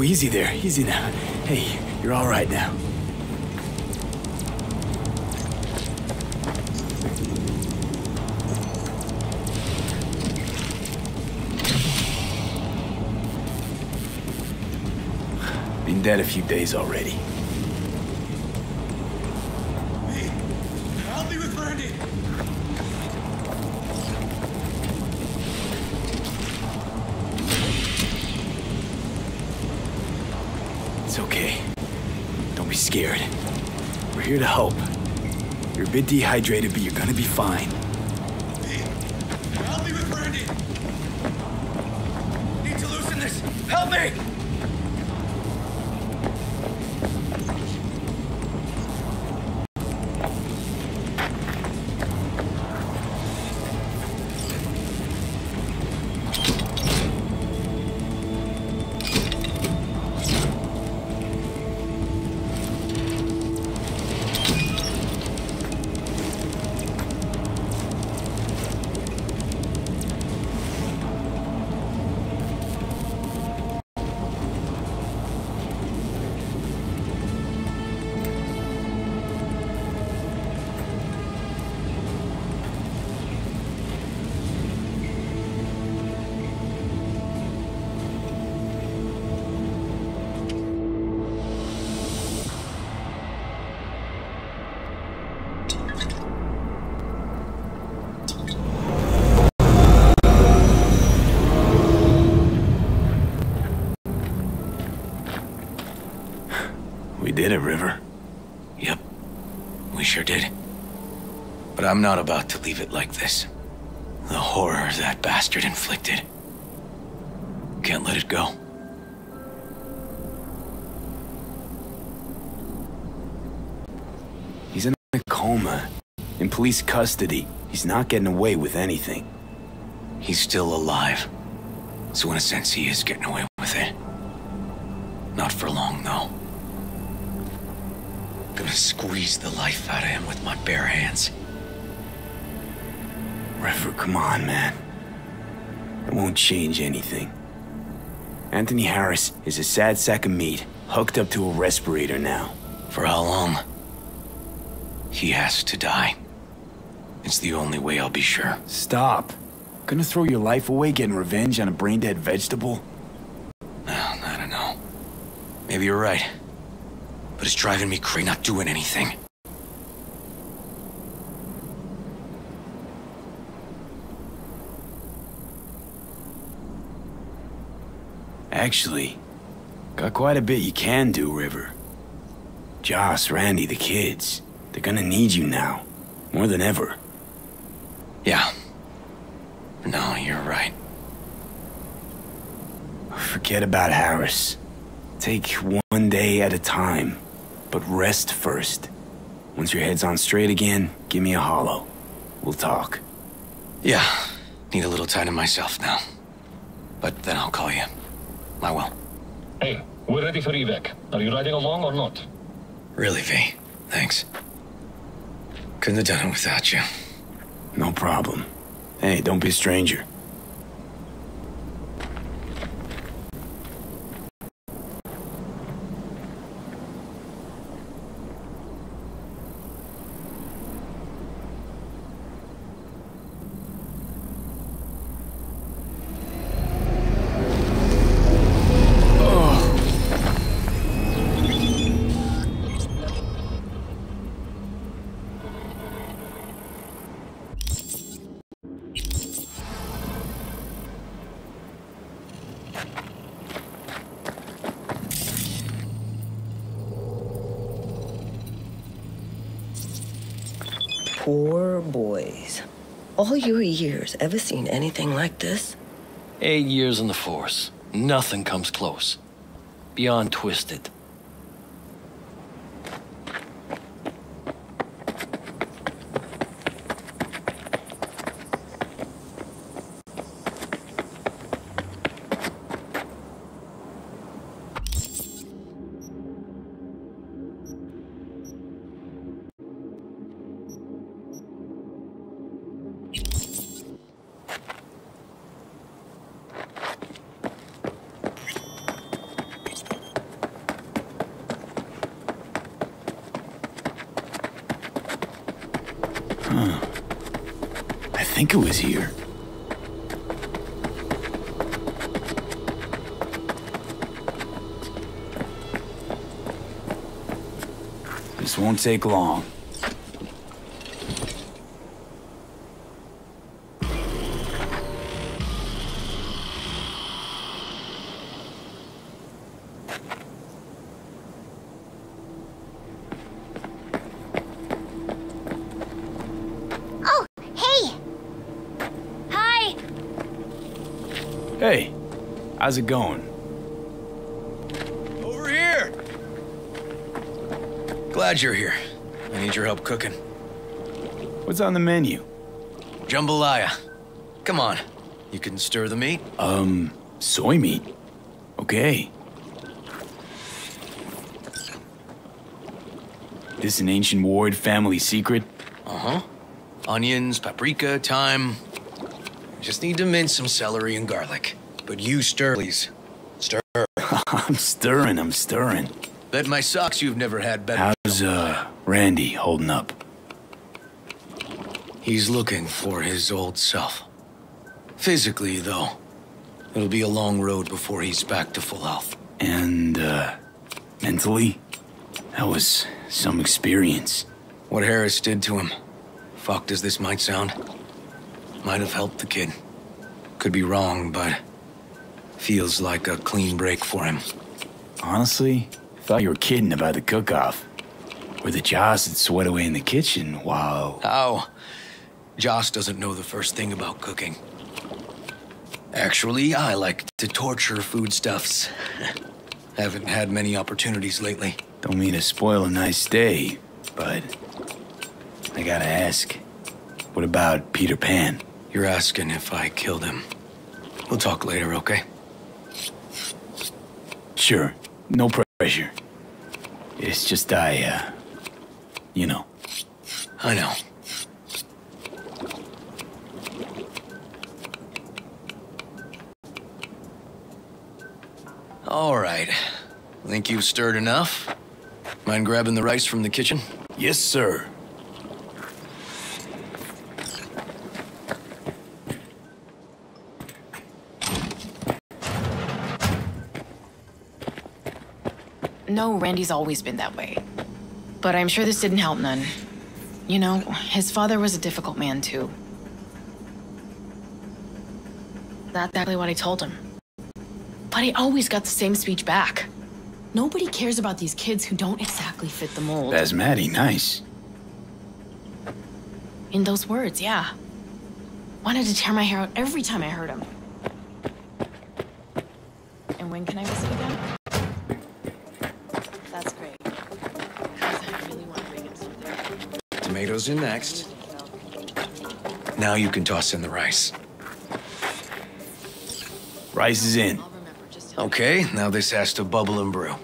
Easy there, easy now. Hey, you're all right now. Been dead a few days already. Dehydrated, but you're gonna be fine. Not about to leave it like this. The horror that bastard inflicted. Can't let it go. He's in a coma. In police custody. He's not getting away with anything. He's still alive. So in a sense, he is getting away with it. Not for long, though. Gonna squeeze the life out of him with my bare hands. Come on, man. It won't change anything. Anthony Harris is a sad sack of meat, hooked up to a respirator now. For how long? He has to die. It's the only way I'll be sure. Stop. Gonna throw your life away getting revenge on a brain-dead vegetable? Well, I don't know. Maybe you're right. But it's driving me crazy not doing anything. Actually, got quite a bit you can do, River. Joss, Randy, the kids. They're gonna need you now. More than ever. Yeah. No, you're right. Forget about Harris. Take one day at a time, but rest first. Once your head's on straight again, give me a holo. We'll talk. Yeah. Need a little time to myself now. But then I'll call you. Ah, I will. Hey, we're ready for evac. Are you riding along or not? Really, V. Thanks. Couldn't have done it without you. No problem. Hey, don't be a stranger. All your years, ever seen anything like this? Eight years in the Force. Nothing comes close. Beyond twisted. Huh. I think it was here. This won't take long. Oh, hey! Hi! Hey, how's it going? Over here! Glad you're here. I need your help cooking. What's on the menu? Jambalaya. Come on. You can stir the meat? Um, soy meat. Okay. This an ancient Ward family secret? Uh-huh. Onions, paprika, thyme. Just need to mince some celery and garlic. But you stir, please. Stir. I'm stirring, I'm stirring. Bet my socks you've never had better. How's, uh, Randy holding up? He's looking for his old self. Physically, though. It'll be a long road before he's back to full health. And, uh, mentally? That was some experience. What Harris did to him, fucked as this might sound, might have helped the kid. Could be wrong, but feels like a clean break for him. Honestly, Thought you were kidding about the cook-off. Where the Joss would sweat away in the kitchen while... How? Joss doesn't know the first thing about cooking. Actually, I like to torture foodstuffs. Haven't had many opportunities lately. Don't mean to spoil a nice day, but... I gotta ask. What about Peter Pan? You're asking if I killed him. We'll talk later, okay? Sure. No pressure. It's just I, uh... You know. I know. All right. Think you've stirred enough? Mind grabbing the rice from the kitchen? Yes, sir. No, Randy's always been that way. But I'm sure this didn't help none. You know, his father was a difficult man, too. That's exactly what I told him. But I always got the same speech back. Nobody cares about these kids who don't exactly fit the mold. That's Maddie, nice. In those words, yeah. Wanted to tear my hair out every time I heard him. And when can I visit again? Tomatoes in next. Now you can toss in the rice. Rice is in. Okay, now this has to bubble and brew.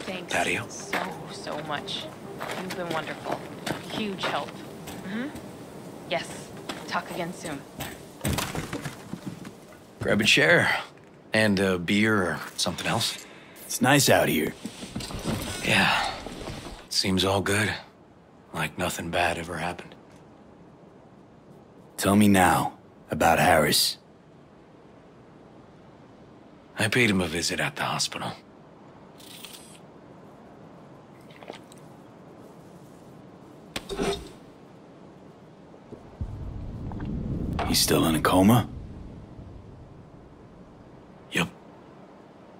Thanks Patio. so, so much. You've been wonderful. Huge help. Mm-hmm. Yes. Talk again soon. Grab a chair. And a beer or something else. It's nice out here. Yeah. Seems all good. Like nothing bad ever happened. Tell me now about Harris. I paid him a visit at the hospital. He's still in a coma? Yep.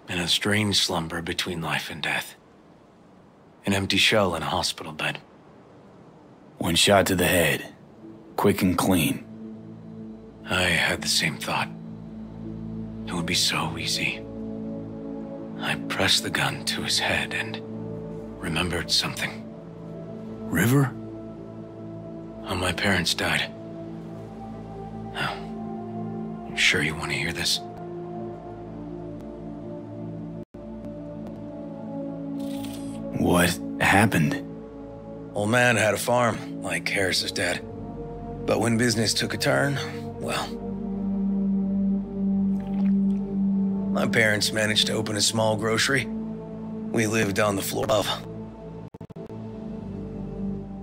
In a strange slumber between life and death. An empty shell in a hospital bed. One shot to the head. Quick and clean. I had the same thought. It would be so easy. I pressed the gun to his head and remembered something. River? How my parents died. Now, sure you want to hear this? What happened? Old man had a farm, like Harris's dad. But when business took a turn, well. My parents managed to open a small grocery. We lived on the floor above.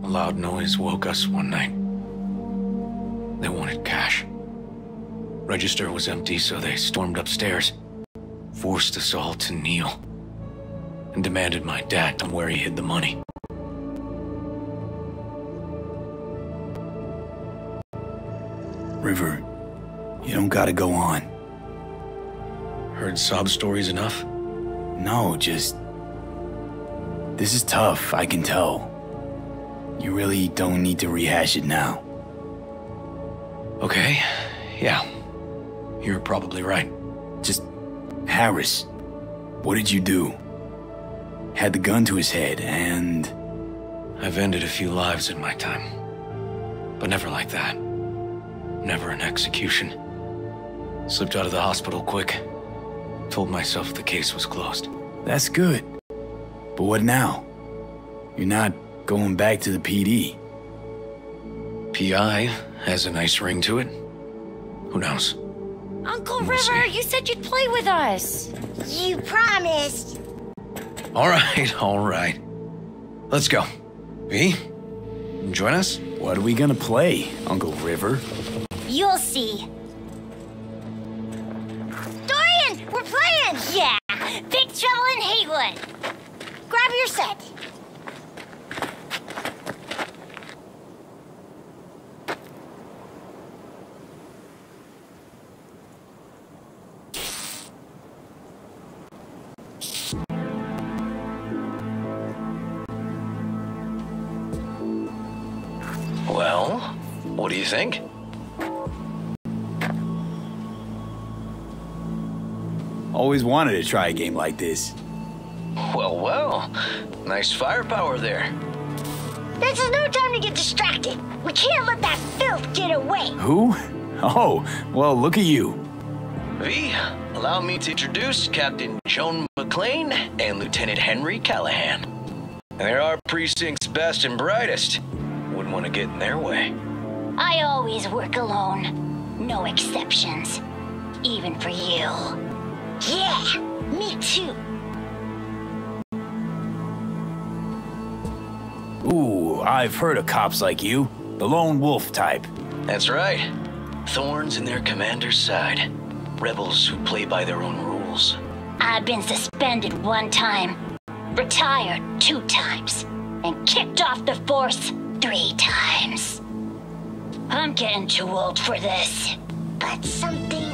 A loud noise woke us one night. They wanted cash. Register was empty, so they stormed upstairs, forced us all to kneel, and demanded my dad where he hid the money. River, you don't gotta go on. Heard sob stories enough? No, just. This is tough, I can tell. You really don't need to rehash it now. Okay, yeah. You're probably right. Just. Harris, what did you do? Had the gun to his head, and. I've ended a few lives in my time. But never like that. Never an execution. Slipped out of the hospital quick. Told myself the case was closed. That's good. But what now? You're not going back to the PD. PI has a nice ring to it. Who knows? Uncle River, you said you'd play with us. You promised. All right, all right. Let's go. V, join us? What are we gonna play, Uncle River? We'll see. Dorian, we're playing! Yeah, Big Trouble in Heywood. Grab your set. Well, what do you think? Always wanted to try a game like this. Well, well. Nice firepower there. This is no time to get distracted. We can't let that filth get away. Who? Oh, well, look at you. V, allow me to introduce Captain Joan McLean and Lieutenant Henry Callahan. They're our precinct's best and brightest. Wouldn't want to get in their way. I always work alone. No exceptions. Even for you. Yeah, me too. Ooh, I've heard of cops like you. The lone wolf type. That's right. Thorns in their commander's side. Rebels who play by their own rules. I've been suspended one time, retired two times, and kicked off the force three times. I'm getting too old for this. But something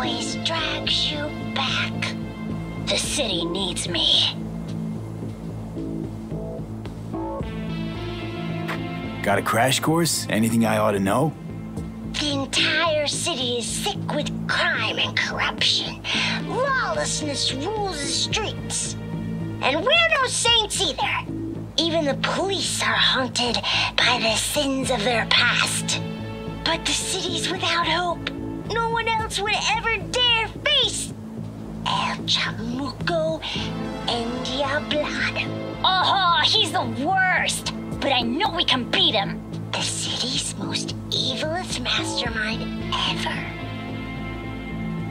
always drags you back. The city needs me. Got a crash course? Anything I ought to know? The entire city is sick with crime and corruption. Lawlessness rules the streets. And we're no saints either. Even the police are haunted by the sins of their past. But the city's without hope. No one else would ever dare face El Chamuco Endiablado. Oh, he's the worst! But I know we can beat him. The city's most evilest mastermind ever.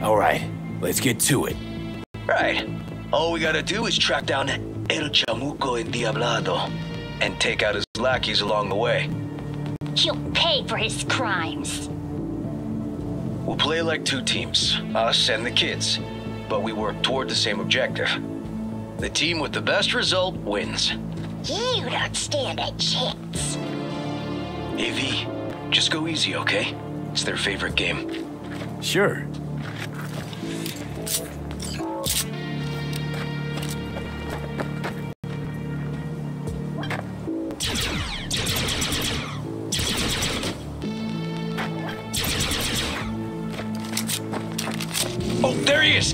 All right, let's get to it. Right. All we gotta do is track down El Chamuco Endiablado and take out his lackeys along the way. He'll pay for his crimes. We'll play like two teams, us and the kids, but we work toward the same objective. The team with the best result wins. You don't stand a chance. AV, just go easy, okay? It's their favorite game. Sure.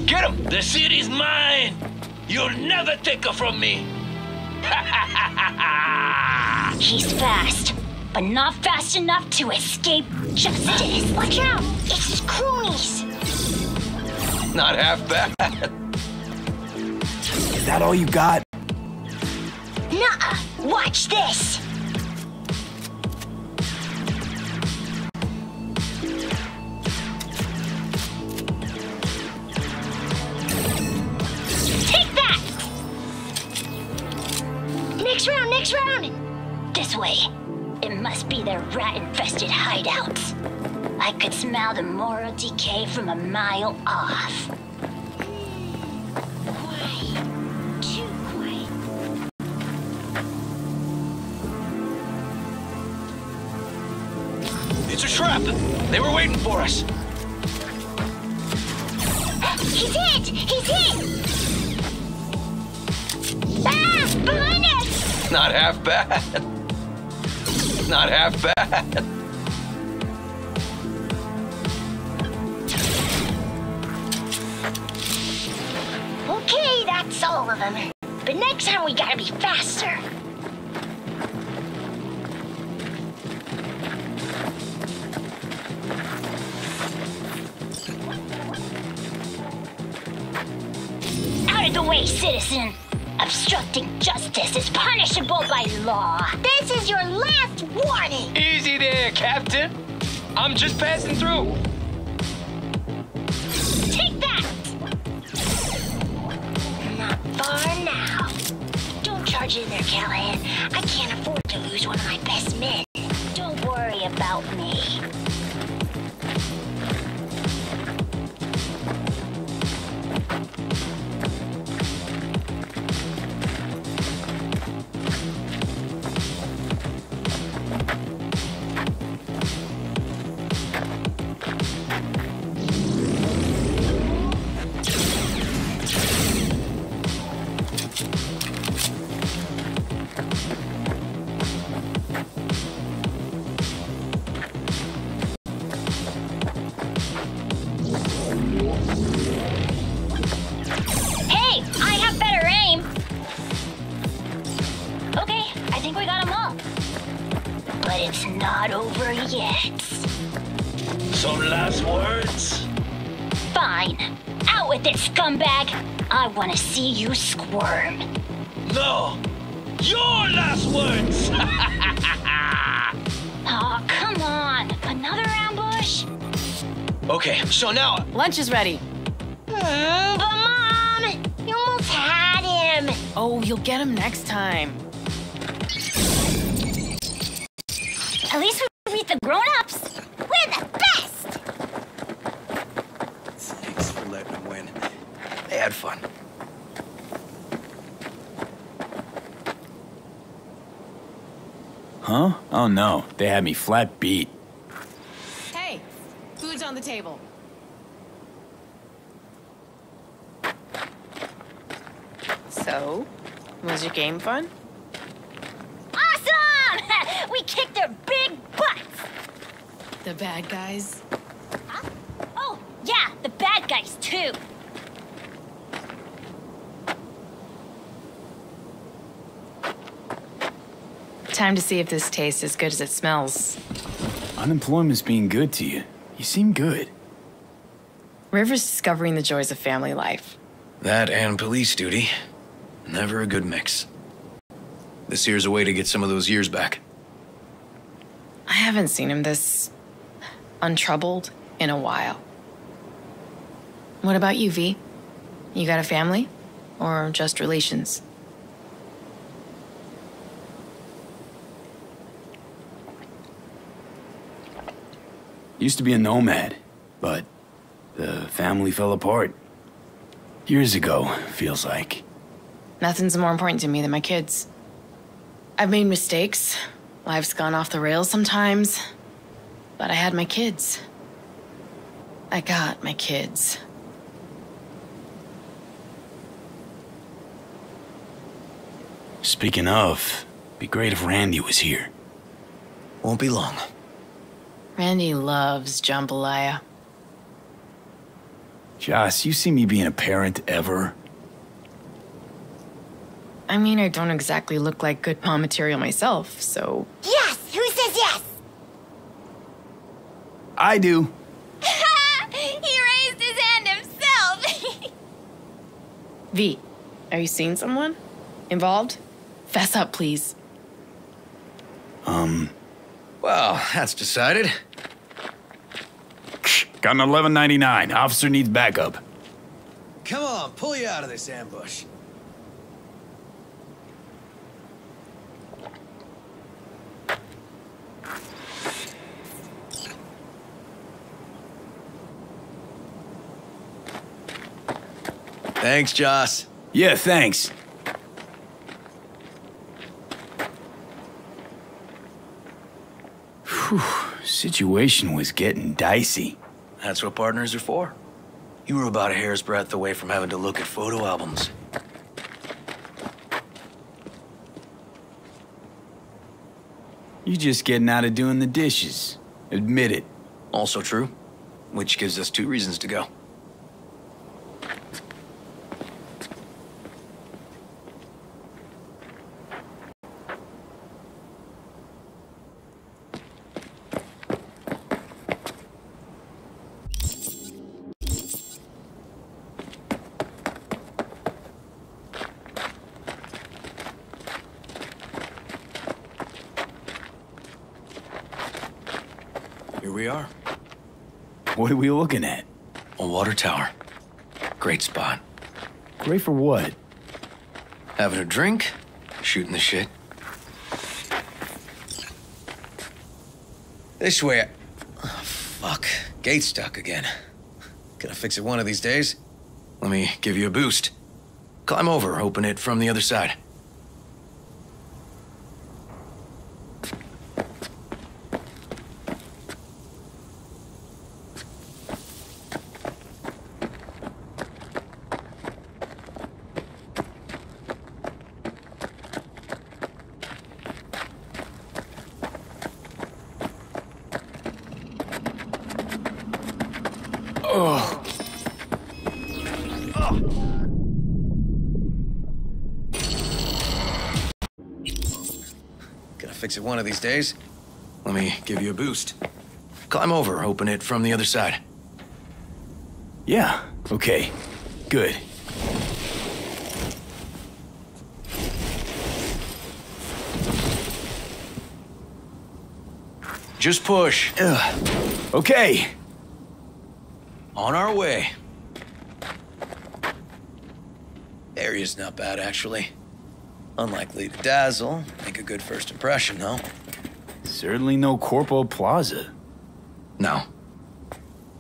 Get him! The city's mine! You'll never take her from me! He's fast, but not fast enough to escape justice. Watch out! It's his cronies! Not half bad. Is that all you got? Nuh-uh! Watch this! Next round! This way. It must be their rat-infested hideouts. I could smell the moral decay from a mile off. Quiet. Too quiet. It's a trap! They were waiting for us! He's hit! He's hit! Ah! Behind us! Not half bad. Not half bad. Okay, that's all of them. But next time we gotta be faster. Out of the way, citizen! Obstructing justice is punishable by law. This is your last warning! Easy there, Captain. I'm just passing through. Take that! Not far now. Don't charge in there, Callahan. I can't afford to lose one of my best men. Don't worry about me. But it's not over yet. Some last words? Fine. Out with it, scumbag. I want to see you squirm. No! Your last words! oh, come on. Another ambush? Okay, so now. Lunch is ready. Mm, but Mom, you almost had him. Oh, you'll get him next time. Huh? Oh no, they had me flat beat. Hey, food's on the table. So, was your game fun? Awesome! we kicked their big butts. The bad guys? Oh, yeah, the bad guys too. Time to see if this tastes as good as it smells. Unemployment's being good to you. You seem good. River's discovering the joys of family life. That and police duty. Never a good mix. This here's a way to get some of those years back. I haven't seen him this untroubled in a while. What about you, V? You got a family? Or just relations? Used to be a nomad, but the family fell apart. Years ago, feels like. Nothing's more important to me than my kids. I've made mistakes. Life's gone off the rails sometimes. But I had my kids. I got my kids. Speaking of, be great if Randy was here. Won't be long. Randy loves jambalaya. Joss, you see me being a parent ever? I mean, I don't exactly look like good mom material myself, so. Yes! Who says yes? I do. he raised his hand himself. V, are you seeing someone? Involved? Fess up, please. Um, Well, that's decided. Got an 1199. Officer needs backup. Come on, pull you out of this ambush. Thanks, Joss. Yeah, thanks. Whew, situation was getting dicey. That's what partners are for. You were about a hair's breadth away from having to look at photo albums. You just getting out of doing the dishes. Admit it. Also true. Which gives us two reasons to go. Here we are. What are we looking at? A water tower. Great spot. Great for what? Having a drink, shooting the shit. This way. Oh, fuck. Gate stuck again. Gonna fix it one of these days. Let me give you a boost. Climb over, open it from the other side. One of these days. Let me give you a boost. Climb over, open it from the other side. Yeah, okay. Good. Just push. Ugh. Okay. On our way. Area's not bad, actually. Unlikely to dazzle. Make a good first impression, though. Certainly no Corpo Plaza. No.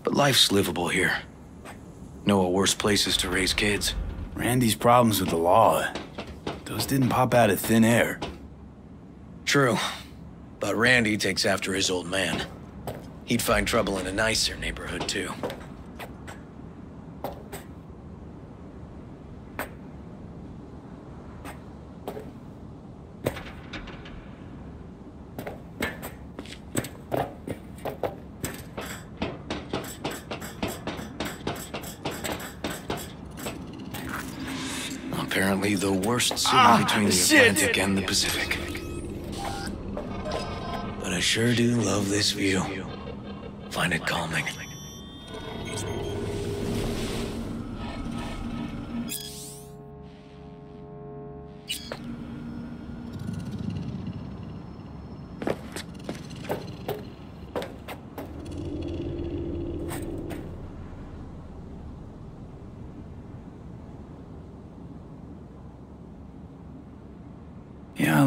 But life's livable here. Know of worse places to raise kids. Randy's problems with the law. Those didn't pop out of thin air. True. But Randy takes after his old man. He'd find trouble in a nicer neighborhood, too. Apparently the worst city Ah, between the shit. Atlantic and the Pacific. But I sure do love this view. Find it calming.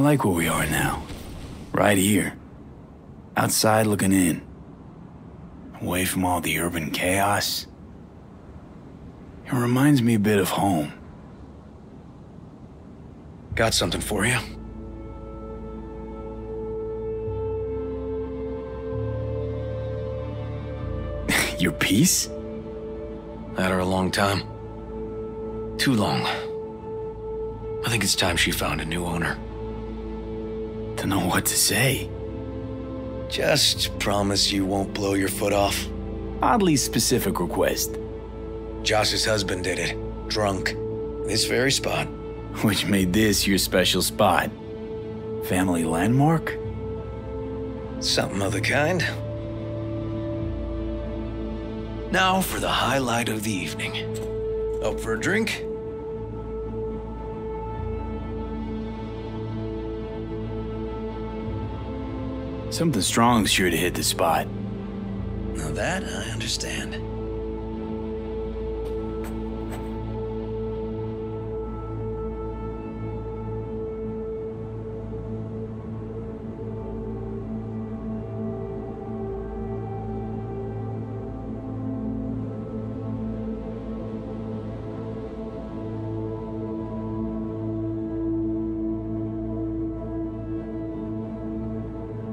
Like where we are now. Right here. Outside looking in. Away from all the urban chaos. It reminds me a bit of home. Got something for you. Your piece? Had her a long time. Too long. I think it's time she found a new owner. To know what to say. Just promise you won't blow your foot off. Oddly specific request. Joss's husband did it. Drunk. This very spot. Which made this your special spot. Family landmark? Something of the kind. Now for the highlight of the evening. Up for a drink? Something strong's sure to hit the spot. Now that I understand.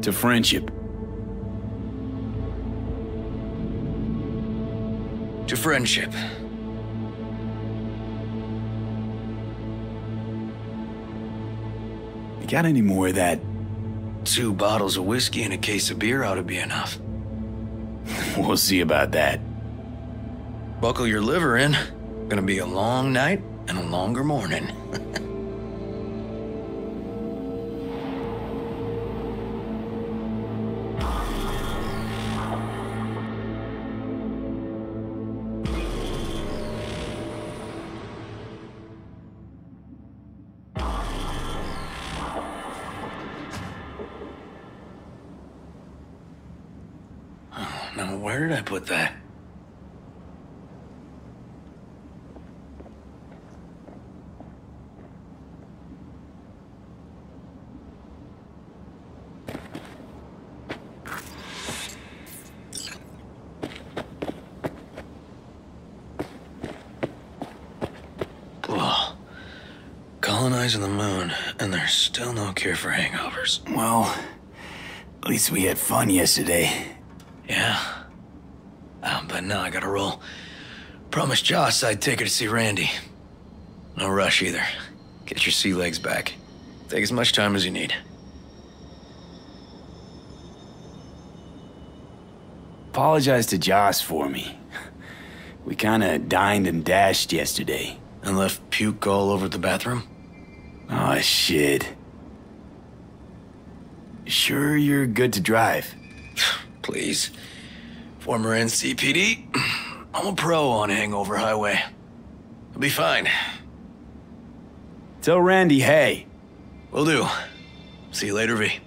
To friendship. To friendship. You got any more of that? Two bottles of whiskey and a case of beer ought to be enough. We'll see about that. Buckle your liver in. Gonna be a long night and a longer morning. There's still no cure for hangovers. Well, at least we had fun yesterday. Yeah. Um, but now I gotta roll. Promised Joss I'd take her to see Randy. No rush either. Get your sea legs back. Take as much time as you need. Apologize to Joss for me. We kinda dined and dashed yesterday. And left puke all over the bathroom? Oh, shit. sure you're good to drive? Please. Former NCPD. I'm a pro on Hangover Highway. I'll be fine. Tell Randy hey. Will do. See you later, V.